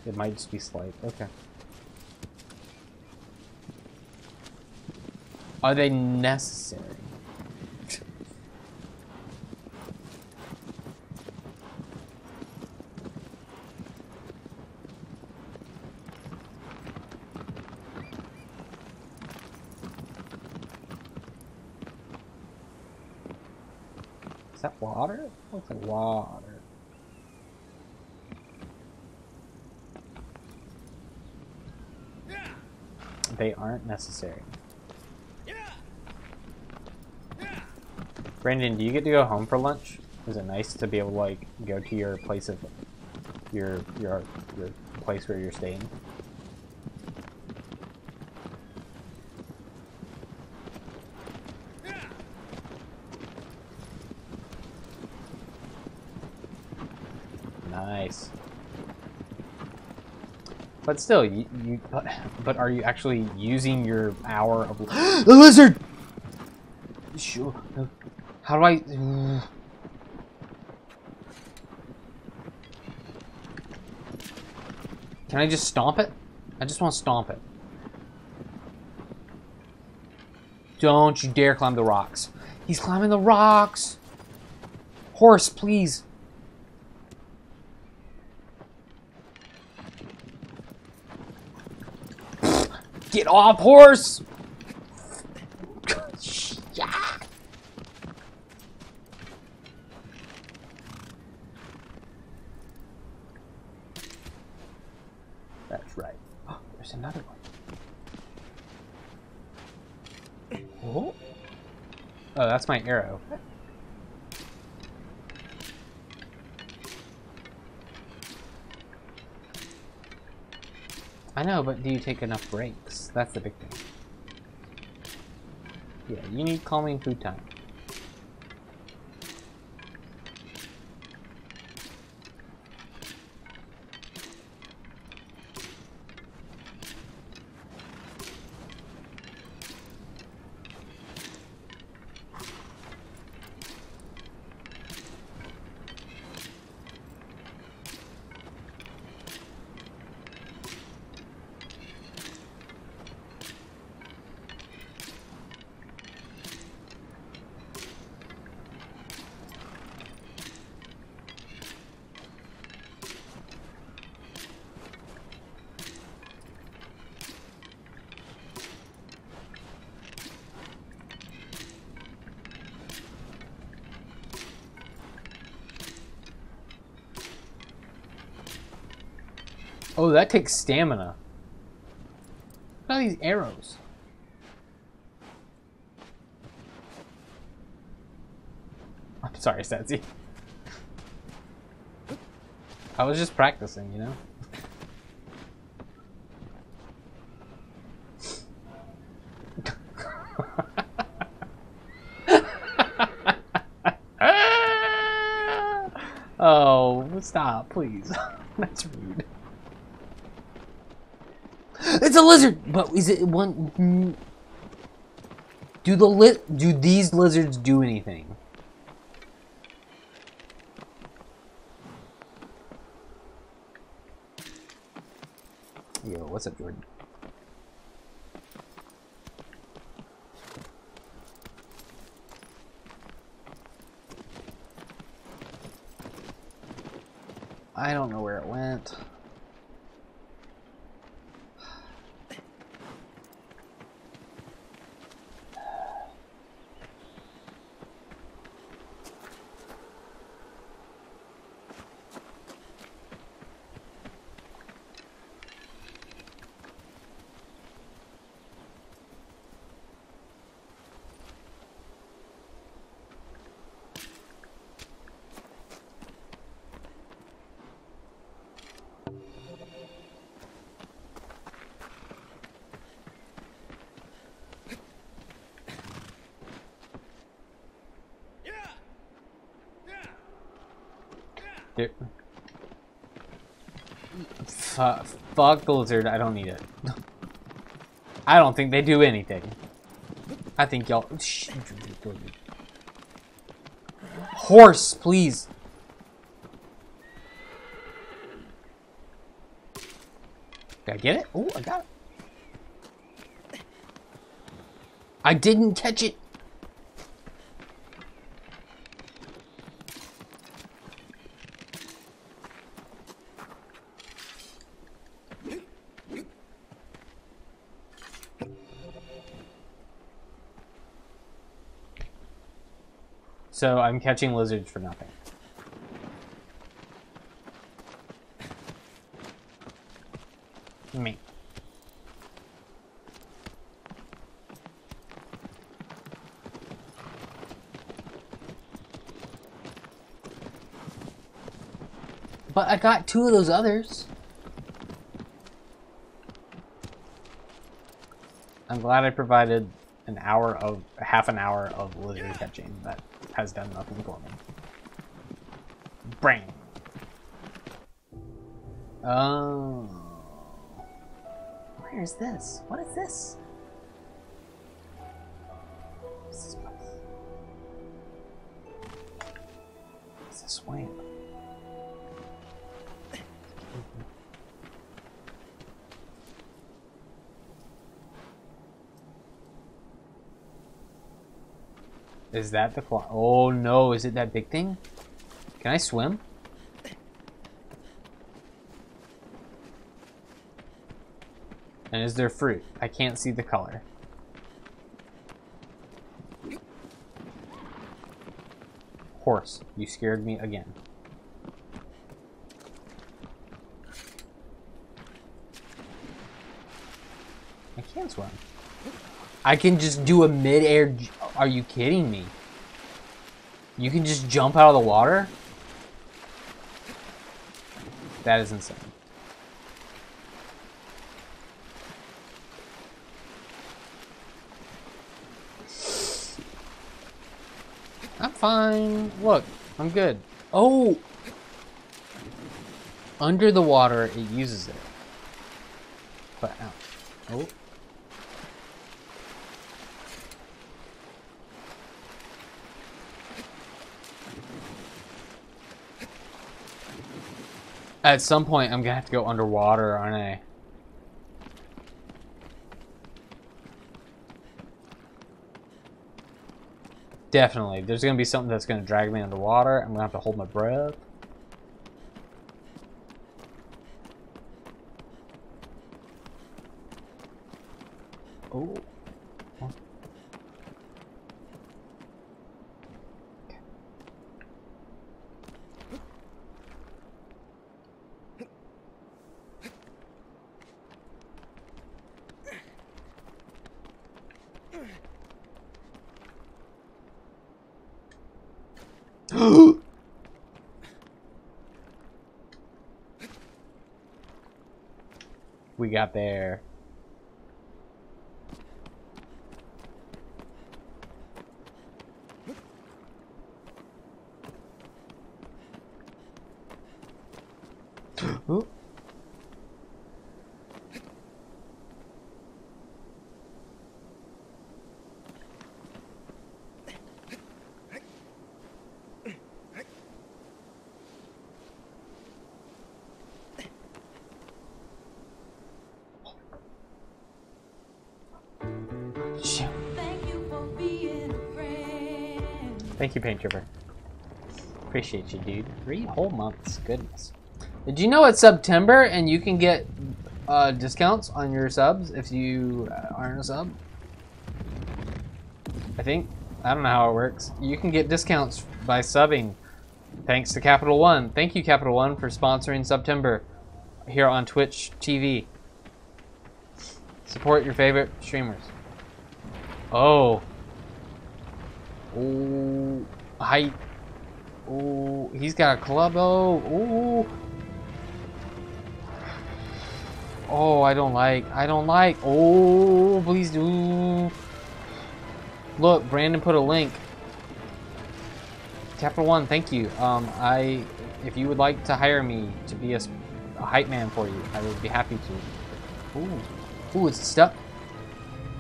It might just be slight. Okay. Are they necessary? Is that water? Looks like water. They aren't necessary. Brandon, do you get to go home for lunch? Is it nice to be able to like go to your place of your your your place where you're staying? Nice. But still, you, you but, but are you actually using your hour of <gasps> <gasps> the lizard? Sure. How do I? Mm. Can I just stomp it? I just want to stomp it. Don't you dare climb the rocks. He's climbing the rocks. Horse, please. Get off, horse! That's right. Oh, there's another one. Oh. Oh, that's my arrow. I know, but do you take enough breaks? That's the big thing. Yeah, you need calming food time. Oh, that takes stamina. Look at these arrows. I'm sorry, Satsy. I was just practicing, you know? <laughs> oh, stop, please. <laughs> That's rude. It's a lizard. But is it one? Do the li- Do these lizards do anything? Yo, what's up, Jordan? I don't know where it went. There. Fu- fuck the lizard. I don't need it. <laughs> I don't think they do anything. I think y'all. Horse, please. Did I get it? Oh, I got it. I didn't catch it. So I'm catching lizards for nothing. Me. But I got two of those others. I'm glad I provided an hour of half an hour of lizard catching that has done nothing for me. Brain. Oh. Where is this? What is this? Is that the clock? Oh no, is it that big thing? Can I swim? And is there fruit? I can't see the color. Horse, you scared me again. I can't swim. I can just do a mid-air. Are you kidding me? You can just jump out of the water? That is insane. I'm fine. Look, I'm good. Oh! Under the water, it uses it. But, ouch. Oh. At some point, I'm gonna have to go underwater, aren't I? Definitely. There's gonna be something that's gonna drag me underwater. I'm gonna have to hold my breath. Got there. Thank you, Paint. Appreciate you, dude. Three whole months. Goodness. Did you know it's September and you can get uh, discounts on your subs if you aren't a sub? I think. I don't know how it works. You can get discounts by subbing. Thanks to Capital One. Thank you, Capital One, for sponsoring September here on Twitch TV. Support your favorite streamers. Oh. Ooh. Height. Ooh. He's got a club. Oh. Ooh. Oh, I don't like. I don't like. Oh, please do. Look, Brandon put a link. Capital One, thank you. Um, I, if you would like to hire me to be a hype man for you, I would be happy to. Ooh. Ooh, it's stuck.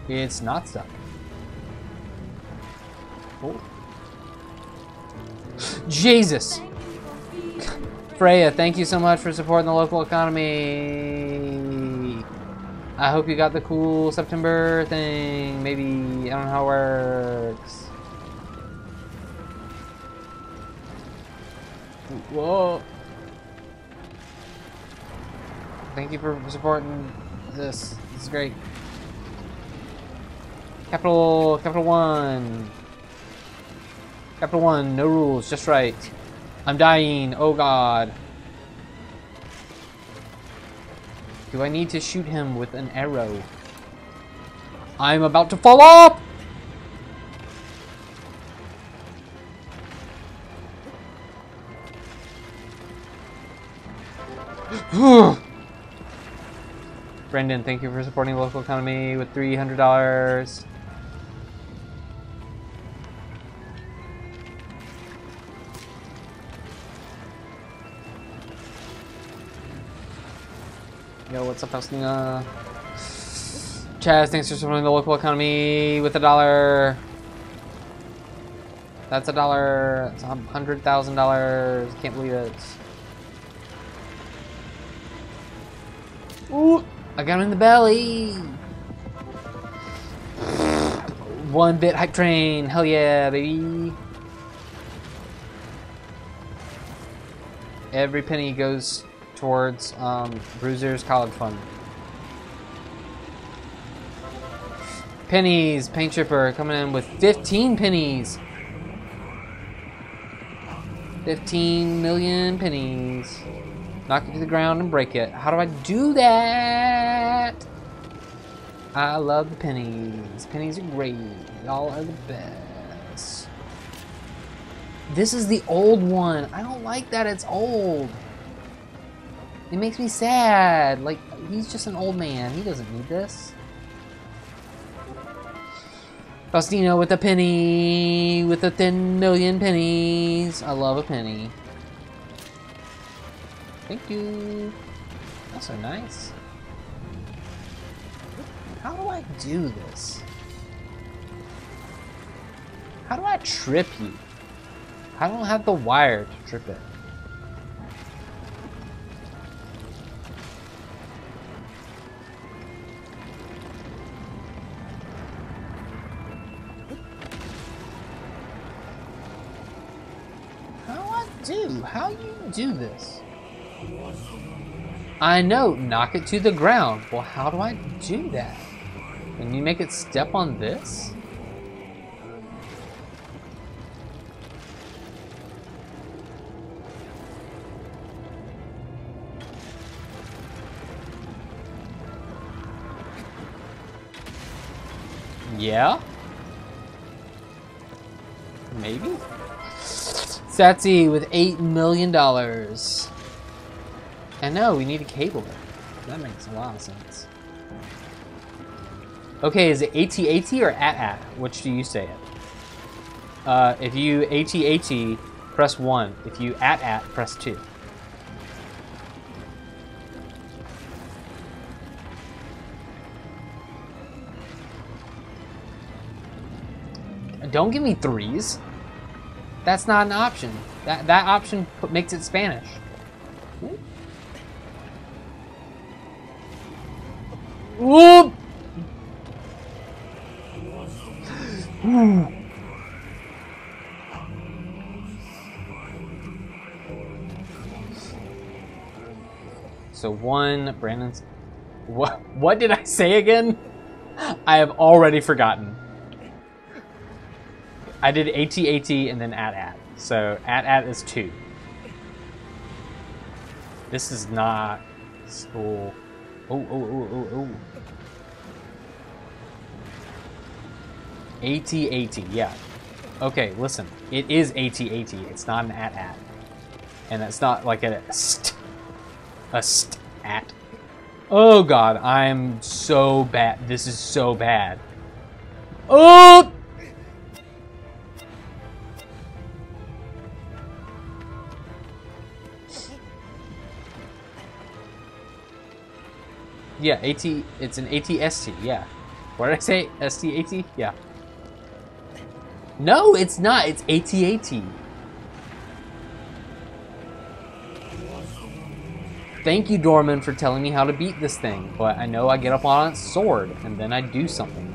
It's not stuck. Oh. Jesus! Freya, thank you so much for supporting the local economy. I hope you got the cool September thing. Maybe, I don't know how it works. Whoa. Thank you for supporting this. This is great. Capital, Capital One. Capital One, no rules, just right. I'm dying. Oh god. Do I need to shoot him with an arrow? I'm about to fall off! <sighs> Brendan, thank you for supporting the local economy with $300. Yo, what's up, Faustina? Chaz, thanks for supporting the local economy with a dollar. That's a dollar. It's a hundred thousand dollars. Can't believe it. Ooh, I got him in the belly. One bit hype train. Hell yeah, baby. Every penny goes towards um, Bruiser's college fund. Pennies, Paint Chipper coming in with 15 pennies. 15 million pennies. Knock it to the ground and break it. How do I do that? I love the pennies. Pennies are great. Y'all are the best. This is the old one. I don't like that it's old. It makes me sad. Like, he's just an old man. He doesn't need this. Faustino with a penny, with a 10 million pennies. I love a penny. Thank you. That's so nice. How do I do this? How do I trip you? I don't have the wire to trip it. Do? How you do this? I know, knock it to the ground. Well, how do I do that? Can you make it step on this? Yeah? Maybe? Satsy with $8 million. I know, we need a cable. That makes a lot of sense. Okay, is it AT-AT or AT-AT? Which do you say it? Uh, if you AT-AT, press 1. If you AT-AT, press 2. Don't give me threes. That's not an option. That that option makes it Spanish. Whoop! So one, Brandon's. What? What did I say again? I have already forgotten. I did AT-AT and then AT-AT. So AT-AT is two. This is not school. Oh, oh, oh, oh, oh. AT-AT, yeah. Okay, listen. It is AT-AT. It's not an AT-AT. And it's not like a st. A stat. Oh god, I'm so bad. This is so bad. Oh! Yeah, AT, it's an ATST, yeah. What did I say? STAT? Yeah. No, it's not. It's ATAT. Thank you, Dormin, for telling me how to beat this thing, but I know I get up on its sword, and then I do something.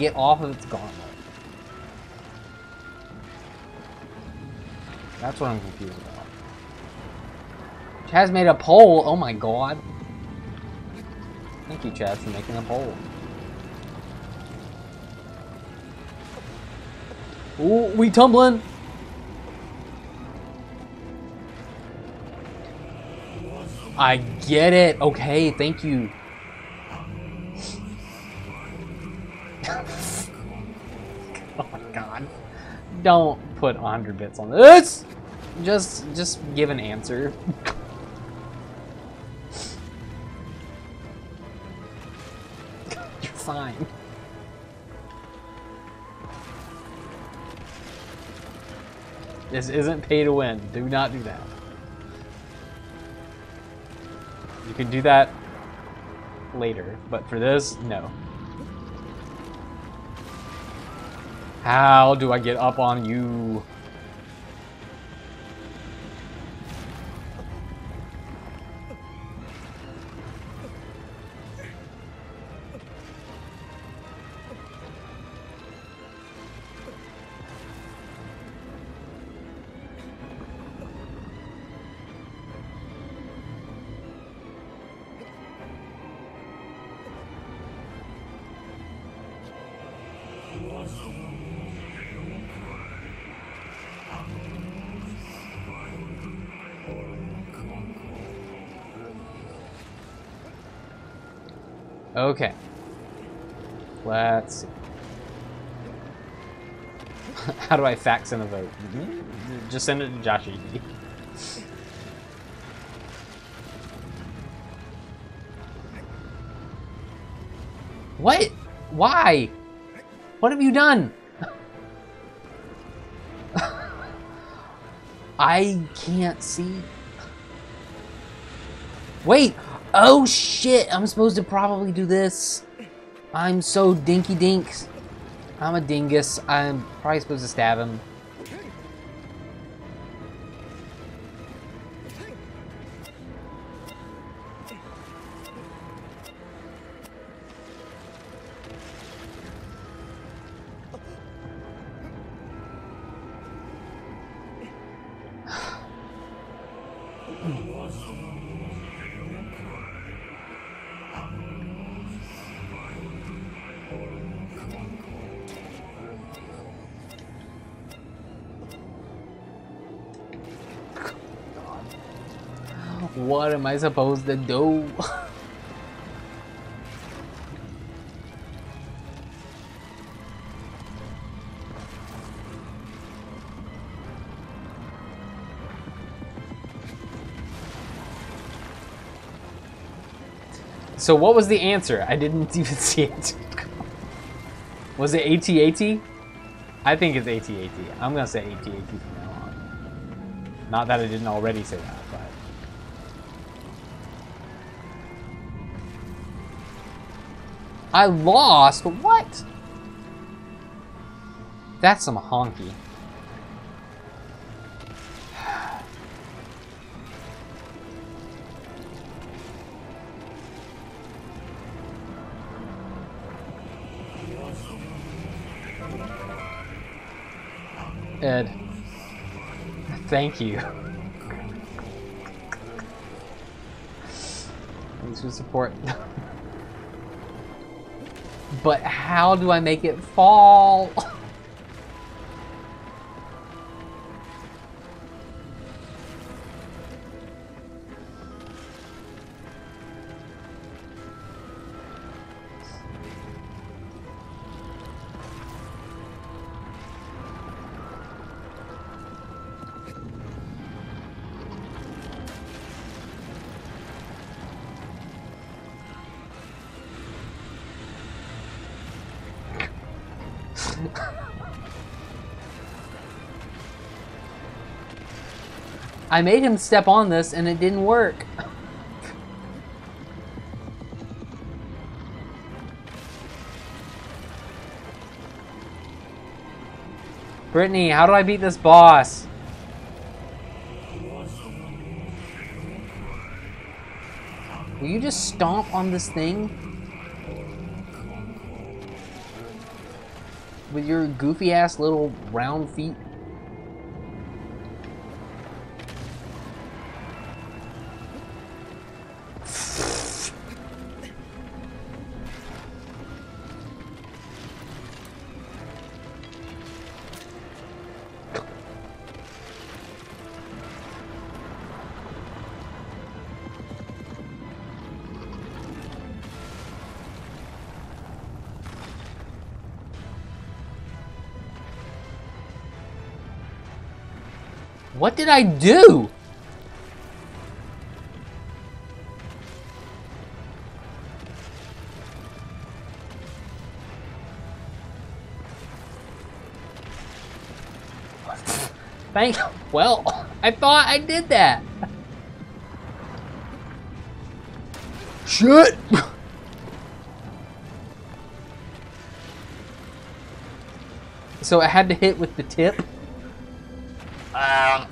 get off of its gauntlet. That's what I'm confused about. Chaz made a pole. Oh my god. Thank you, Chaz, for making a pole. Ooh, we tumbling. I get it. Okay, thank you. Don't put 100 bits on this. Just just give an answer. <laughs> You're fine. This isn't pay to win. Do not do that. You can do that later, but for this, no. How do I get up on you? How do I fax in a vote? Just send it to Josh Eady. What? Why? What have you done? <laughs> I can't see. Wait! Oh shit! I'm supposed to probably do this. I'm so dinky dinks. I'm a dingus. I'm probably supposed to stab him. Supposed to do? so what was the answer? I didn't <laughs> even see it. was it AT-AT? I think it's AT-AT. I'm gonna say AT-AT from now on. Not that I didn't already say that, I lost? What? That's some honky. Ed. Thank you. Thanks for support. <laughs> but how do I make it fall? <laughs> I made him step on this and it didn't work. Brittany, how do I beat this boss? Will you just stomp on this thing? With your goofy ass little round feet? Did I do? <laughs> Thank. Well, I thought I did that. Shit. <laughs> So I had to hit with the tip. Um.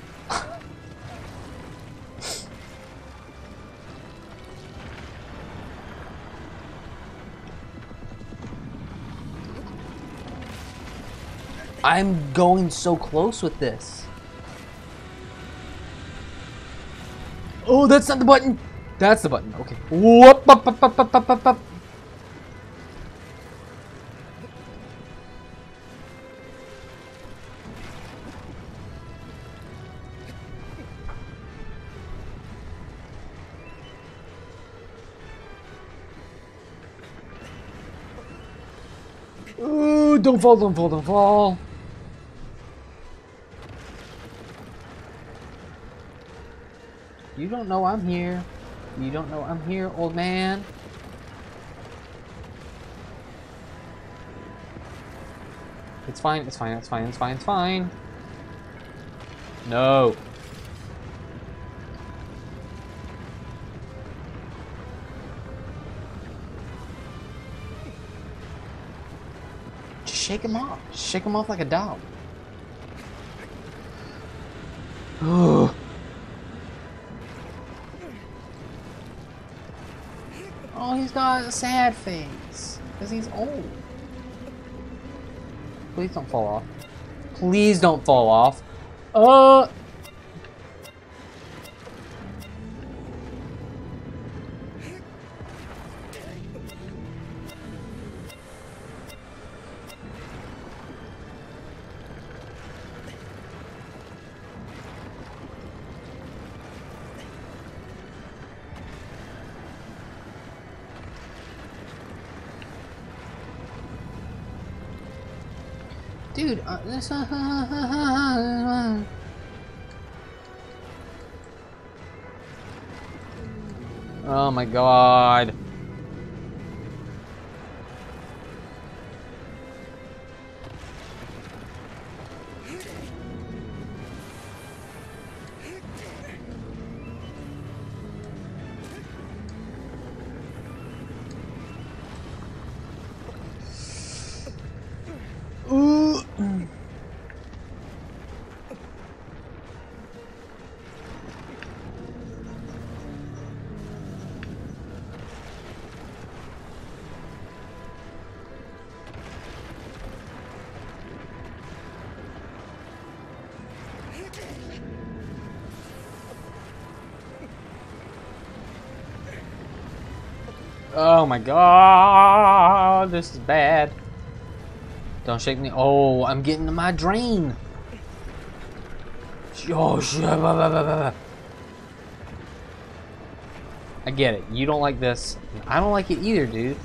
I'm going so close with this. Oh, that's not the button. That's the button. Okay. Whoop, up, up, up, up, up, up, up. Don't fall, don't fall, don't fall. You don't know I'm here. You don't know I'm here, old man. It's fine, it's fine, it's fine, it's fine, it's fine. No. Just shake him off. Shake him off like a dog. <sighs> <sighs> he's got a sad face. Because he's old. Please don't fall off. Please don't fall off. Uh. Oh my god. My god, this is bad. Don't shake me. Oh, I'm getting to my drain. Oh, shit. I get it. You don't like this. I don't like it either, dude.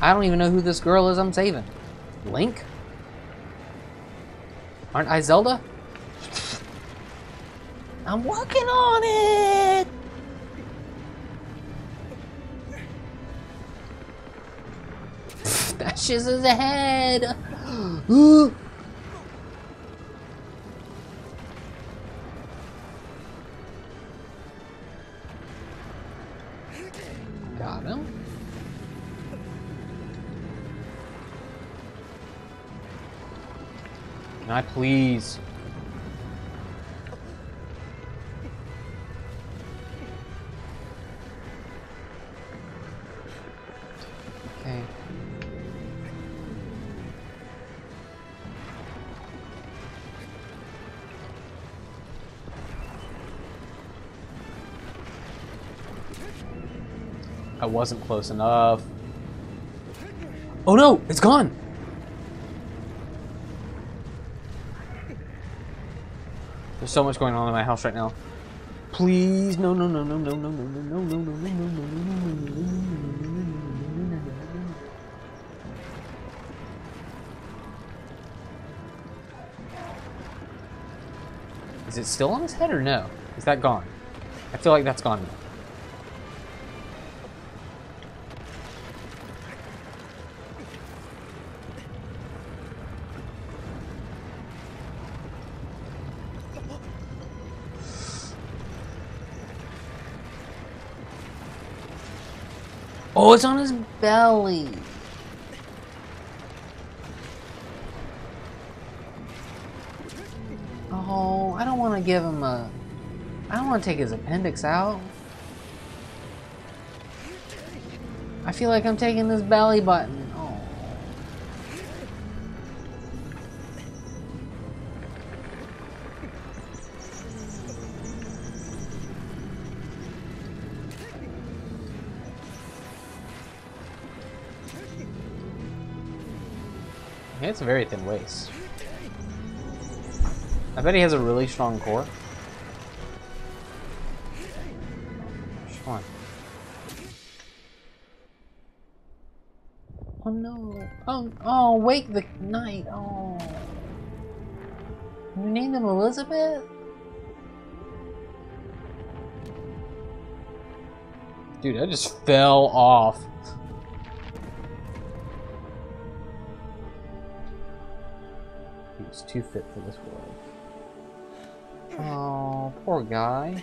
I don't even know who this girl is I'm saving. Link? Aren't I Zelda? I'm working on it! That shit's his head! Ooh. <gasps> Got him. Can I please? Wasn't close enough. Oh no, it's gone. There's so much going on in my house right now. Please, no, no, no, no, no, no, no, no, no, no, no, no, no, no, no, no, no, no, no. Is it still on his head or no? Is that gone? I feel like that's gone now. Oh, it's on his belly. Oh, I don't want to give him a. I don't want to take his appendix out. I feel like I'm taking this belly button. Has a very thin waist. I bet he has a really strong core. Come on. Oh no. Oh, oh, wake the night. Oh. You named him Elizabeth? Dude, I just fell off. Fit for this world. Oh, poor guy.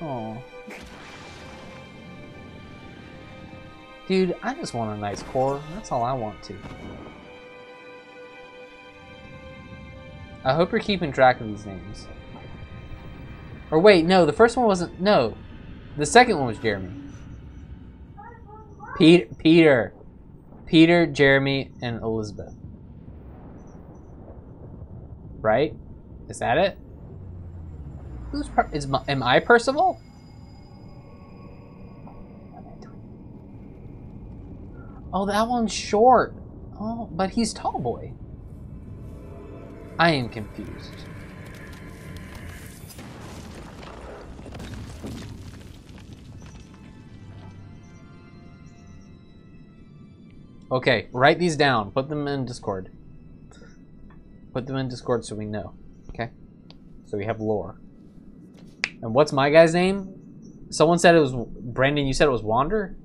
Oh. Dude, I just want a nice core. That's all I want to. I hope you're keeping track of these names. Or wait, no, the first one wasn't. No. The second one was Jeremy. Pete, Peter. Peter, Jeremy, and Elizabeth. Right? Is that it? Who's per- is my, am I Percival? Oh, that one's short. Oh, but he's tall boy. I am confused. Okay, write these down. Put them in Discord. Put them in Discord so we know. Okay? So we have lore. And what's my guy's name? Someone said it was Brandon. You said it was Wander,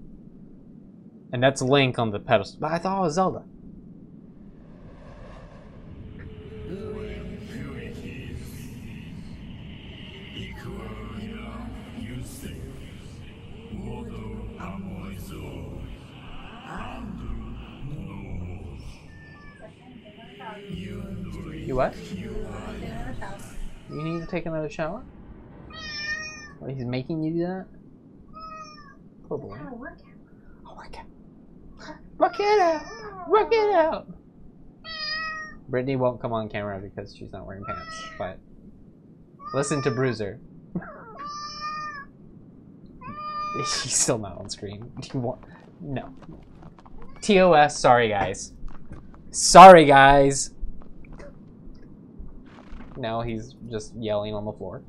and that's Link on the pedestal. But I thought it was Zelda. Take another shower? Oh, he's making you do that? Poor boy. Oh, work it. Work it out. Work it out. Brittany won't come on camera because she's not wearing pants, but listen to Bruiser. <laughs> She's still not on screen. Do you want? No. TOS, sorry guys. Sorry guys. Now he's just yelling on the floor.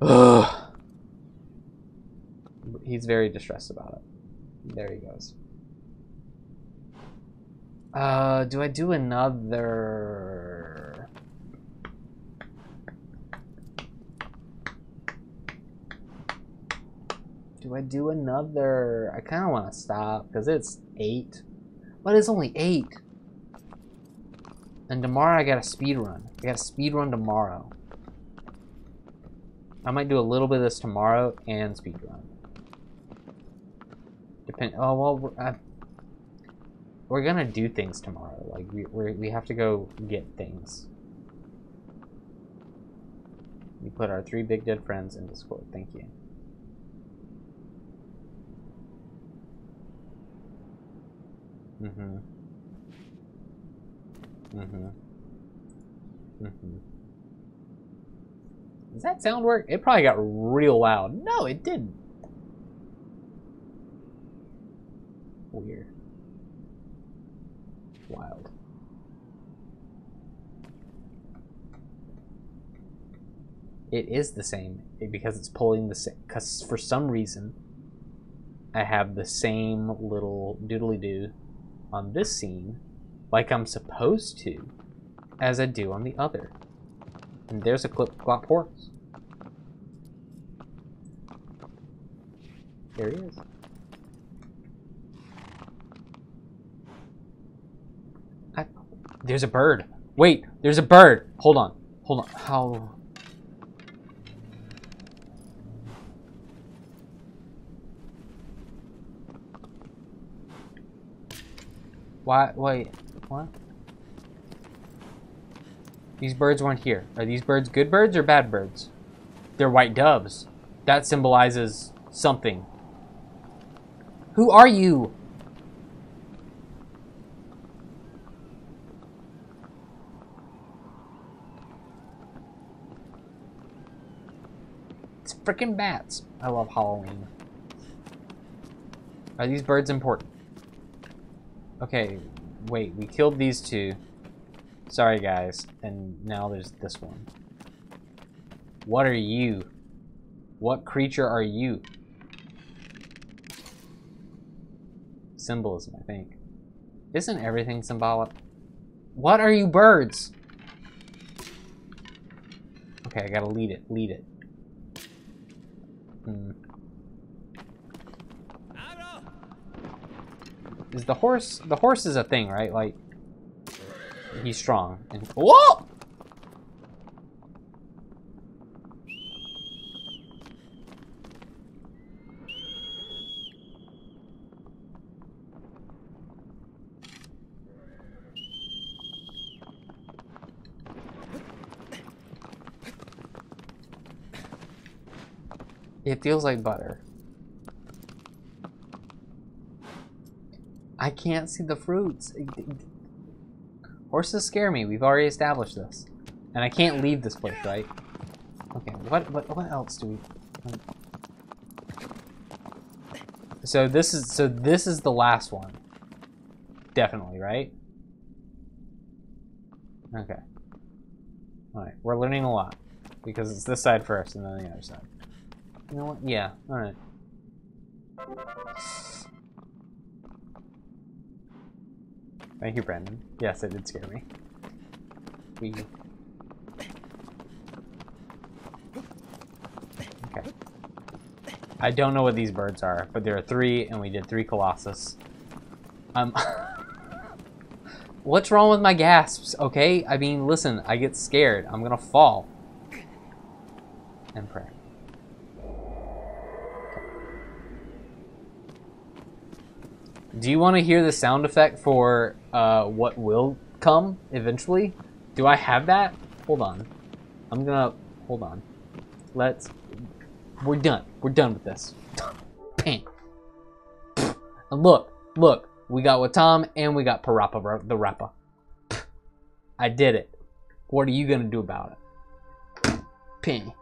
Ugh. He's very distressed about it. There he goes. Uh, do I do another? Do I do another? I kind of want to stop because it's eight, but it's only eight. And tomorrow I got a speed run. I got a speed run tomorrow. I might do a little bit of this tomorrow and speed run. Depend. Oh well, we're, we're gonna do things tomorrow. Like we we we have to go get things. We put our three big dead friends in Discord. Thank you. Mm-hmm. Mm-hmm. Mm-hmm. Does that sound work? It probably got real loud. No, it didn't. Weird. Wild. It is the same eh, because it's pulling the same. Because for some reason, I have the same little doodly doo on this scene like I'm supposed to, as I do on the other. And there's a clip clop horse. There he is. I, there's a bird. Wait, there's a bird. Hold on. Hold on. How? Why? Wait. What? These birds weren't here. Are these birds good birds or bad birds? They're white doves. That symbolizes something. Who are you? It's freaking bats. I love Halloween. Are these birds important? Okay, wait, we killed these two. Sorry, guys. And now there's this one. What are you? What creature are you? Symbolism, I think. Isn't everything symbolic? What are you birds? Okay, I gotta lead it. Lead it. Hmm. Is the horse... The horse is a thing, right? Like... He's strong. And, whoa! It feels like butter. I can't see the fruits. Horses scare me. We've already established this. And I can't leave this place, right? Okay, what what what else do we So this is so this is the last one. Definitely, right? Okay. Alright, we're learning a lot. Because it's this side first and then the other side. You know what? Yeah, alright. Thank you, Brandon. Yes, it did scare me. We. Okay. I don't know what these birds are, but there are three, and we did three Colossus. Um. <laughs> What's wrong with my gasps, okay? I mean, listen, I get scared. I'm gonna fall. And pray. Do you want to hear the sound effect for uh, what will come eventually? Do I have that? Hold on. I'm gonna hold on. Let's. We're done. We're done with this. <laughs> Bang. <laughs> And look, look. We got Wattam and we got Parappa Ra- the Rappa. <laughs> I did it. What are you gonna do about it? Ping.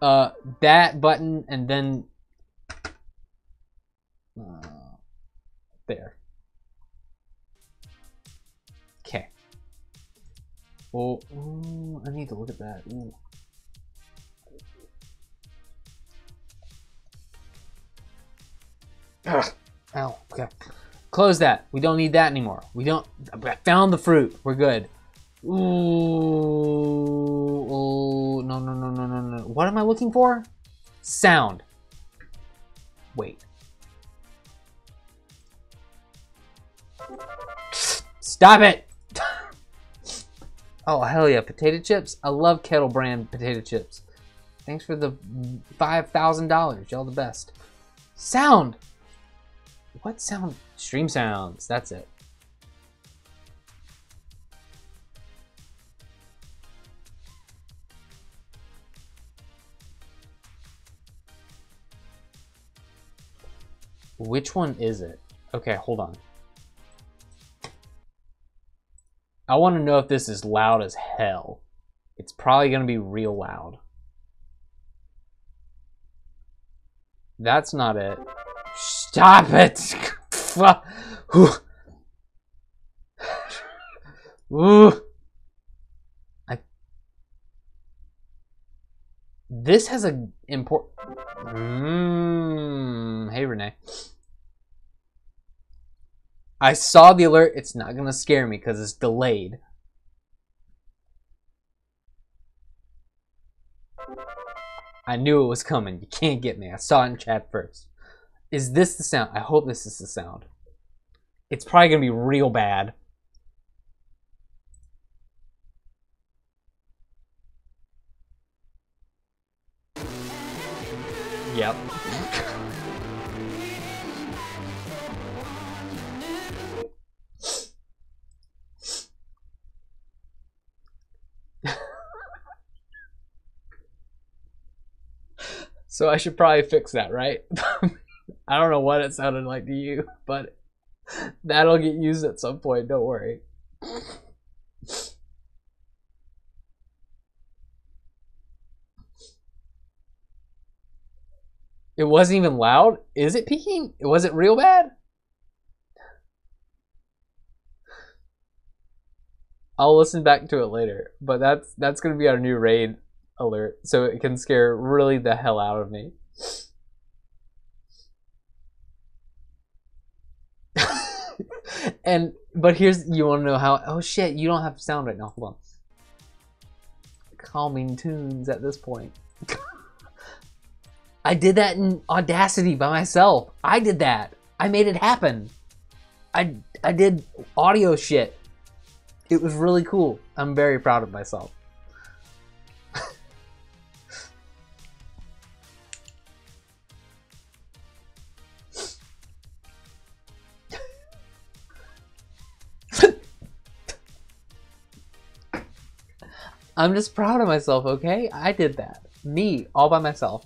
Uh, that button and then. Uh, there. Okay. Well, ooh, I need to look at that. Ooh. Ugh. Ow. Okay. Close that. We don't need that anymore. We don't. I found the fruit. We're good. Ooh. Oh no no no no no no. What am I looking for? Sound. Wait. Stop it! oh, hell yeah. Potato chips? I love Kettle Brand potato chips. Thanks for the $5,000. Y'all the best. Sound! What sound? Stream sounds. That's it. Which one is it? Okay, hold on. I want to know if this is loud as hell. It's probably going to be real loud. That's not it. Stop it! <laughs> Ooh. I. This has a import. Mmm. Hey, Renee. I saw the alert. It's not gonna scare me because it's delayed. I knew it was coming. You can't get me. I saw it in chat first. Is this the sound? I hope this is the sound. It's probably gonna be real bad. Yep. So I should probably fix that, right? <laughs> I don't know what it sounded like to you, but <laughs> that'll get used at some point, don't worry. It wasn't even loud? Is it peaking? Was it real bad? I'll listen back to it later, but that's that's gonna be our new raid alert, so it can scare really the hell out of me. <laughs> and but here's you want to know how? Oh shit! You don't have sound right now. Hold on. Calming tunes at this point. <laughs> I did that in Audacity by myself. I did that. I made it happen. I I did audio shit. It was really cool. I'm very proud of myself. I'm just proud of myself, okay? I did that. Me, all by myself.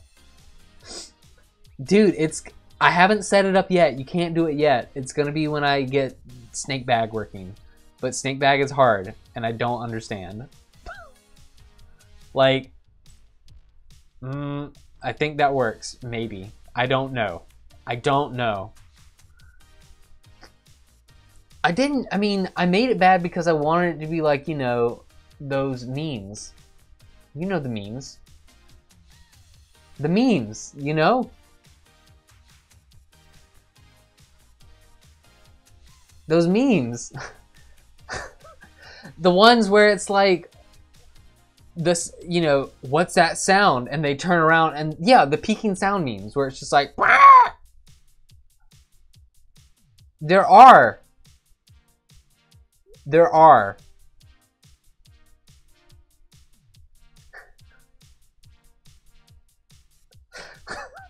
Dude, it's I haven't set it up yet. You can't do it yet. It's gonna be when I get Snake Bag working. But Snake Bag is hard, and I don't understand. <laughs> like, mm, I think that works. Maybe. I don't know. I don't know. I didn't. I mean, I made it bad because I wanted it to be like you know those memes. You know the memes. The memes, you know? Those memes. <laughs> the ones where it's like this, you know, what's that sound? And they turn around and yeah, the peaking sound memes where it's just like There are. There are.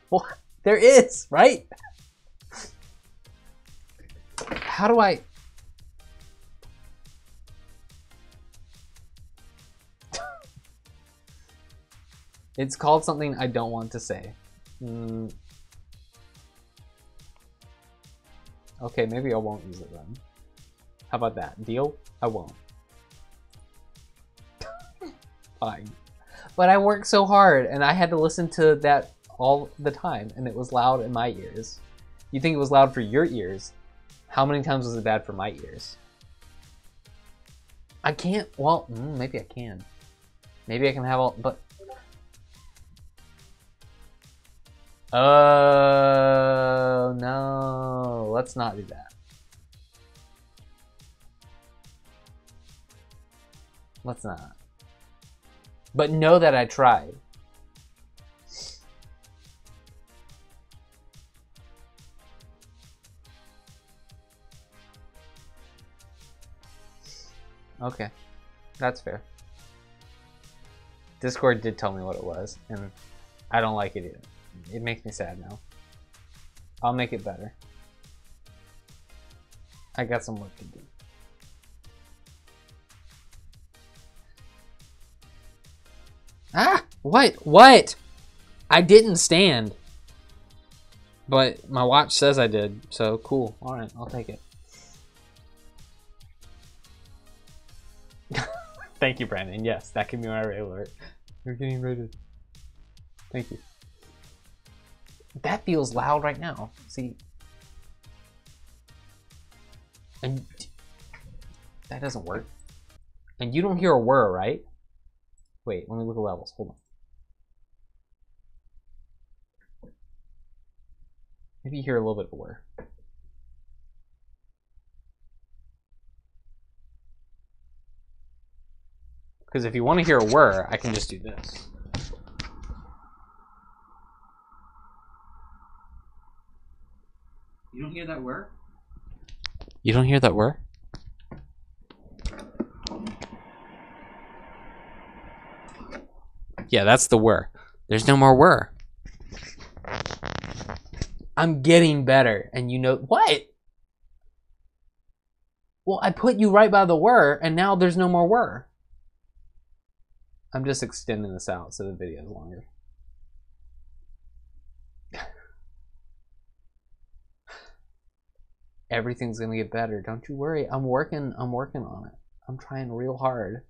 What? There is, right? How do I... it's called something I don't want to say. Mm. Okay, maybe I won't use it then. How about that? Deal? I won't. <laughs> Fine. But I worked so hard and I had to listen to that all the time and it was loud in my ears. You think it was loud for your ears? How many times was it bad for my ears? I can't, well, mm, maybe I can. Maybe I can have all, but. Oh, no. Let's not do that. Let's not. But know that I tried. Okay, that's fair. Discord did tell me what it was, and I don't like it either. It makes me sad now. I'll make it better. I got some work to do. Ah! What? What? I didn't stand. But my watch says I did, so cool. Alright, I'll take it. Thank you, Brandon. Yes, that can be my raid alert. You're getting rated. Thank you. That feels loud right now. See? And that doesn't work. And you don't hear a whir, right? Wait, let me look at levels. Hold on. Maybe you hear a little bit of a whir. Because if you want to hear a whir, I can just do this. You don't hear that word? You don't hear that whir? Yeah, that's the whir. There's no more whir. I'm getting better, and you know what? Well, I put you right by the whir, and now there's no more whir. I'm just extending this out so the video is longer. <laughs> Everything's gonna get better. Don't you worry. I'm working. I'm working on it. I'm trying real hard.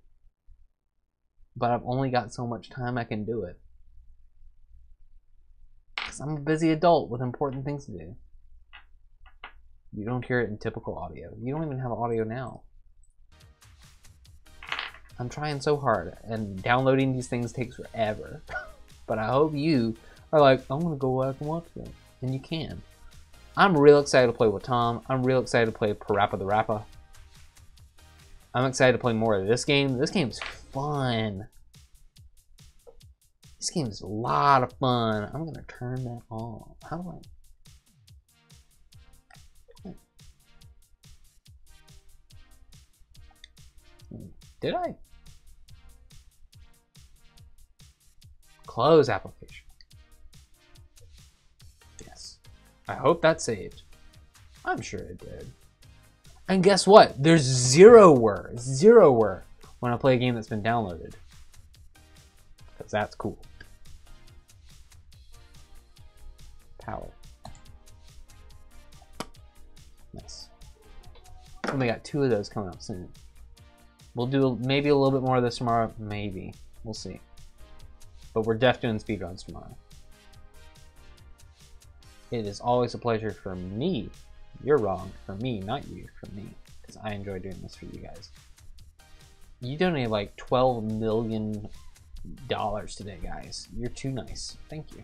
But I've only got so much time I can do it. Because I'm a busy adult with important things to do. You don't hear it in typical audio. You don't even have audio now. I'm trying so hard, and downloading these things takes forever. <laughs> but I hope you are like, I'm gonna go back and watch them. And you can. I'm real excited to play Wattam. I'm real excited to play PaRappa the Rapper. I'm excited to play more of this game. This game's fun. This game is a lot of fun. I'm gonna turn that on. How do I? Hmm. Did I? Close application. Yes. I hope that saved. I'm sure it did. And guess what? There's zero whir, zero whir when I play a game that's been downloaded. Because that's cool. Power. Nice. And we got two of those coming up soon. We'll do maybe a little bit more of this tomorrow. Maybe. We'll see. But we're def doing speedruns tomorrow. It is always a pleasure for me. You're wrong. For me, not you. For me. Because I enjoy doing this for you guys. You donated like 12 million dollars today, guys. You're too nice. Thank you.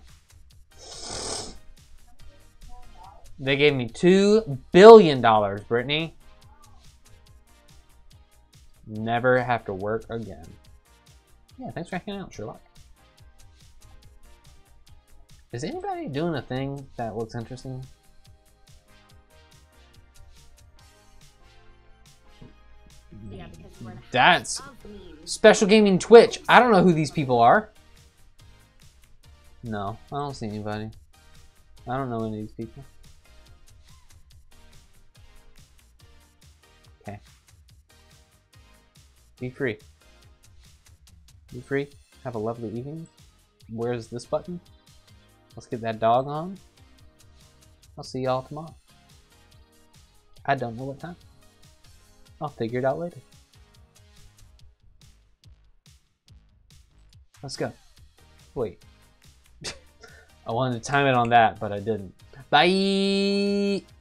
They gave me $2 billion, Brittany. Never have to work again. Yeah, thanks for hanging out, Sherlock. Is anybody doing a thing that looks interesting? Yeah, because we're the That's house of memes. Special Gaming Twitch. I don't know who these people are. No, I don't see anybody. I don't know any of these people. Okay. Be free. Be free. Have a lovely evening. Where's this button? Let's get that dog on. I'll see y'all tomorrow. I don't know what time. I'll figure it out later. Let's go. Wait. <laughs> I wanted to time it on that, but I didn't. Bye!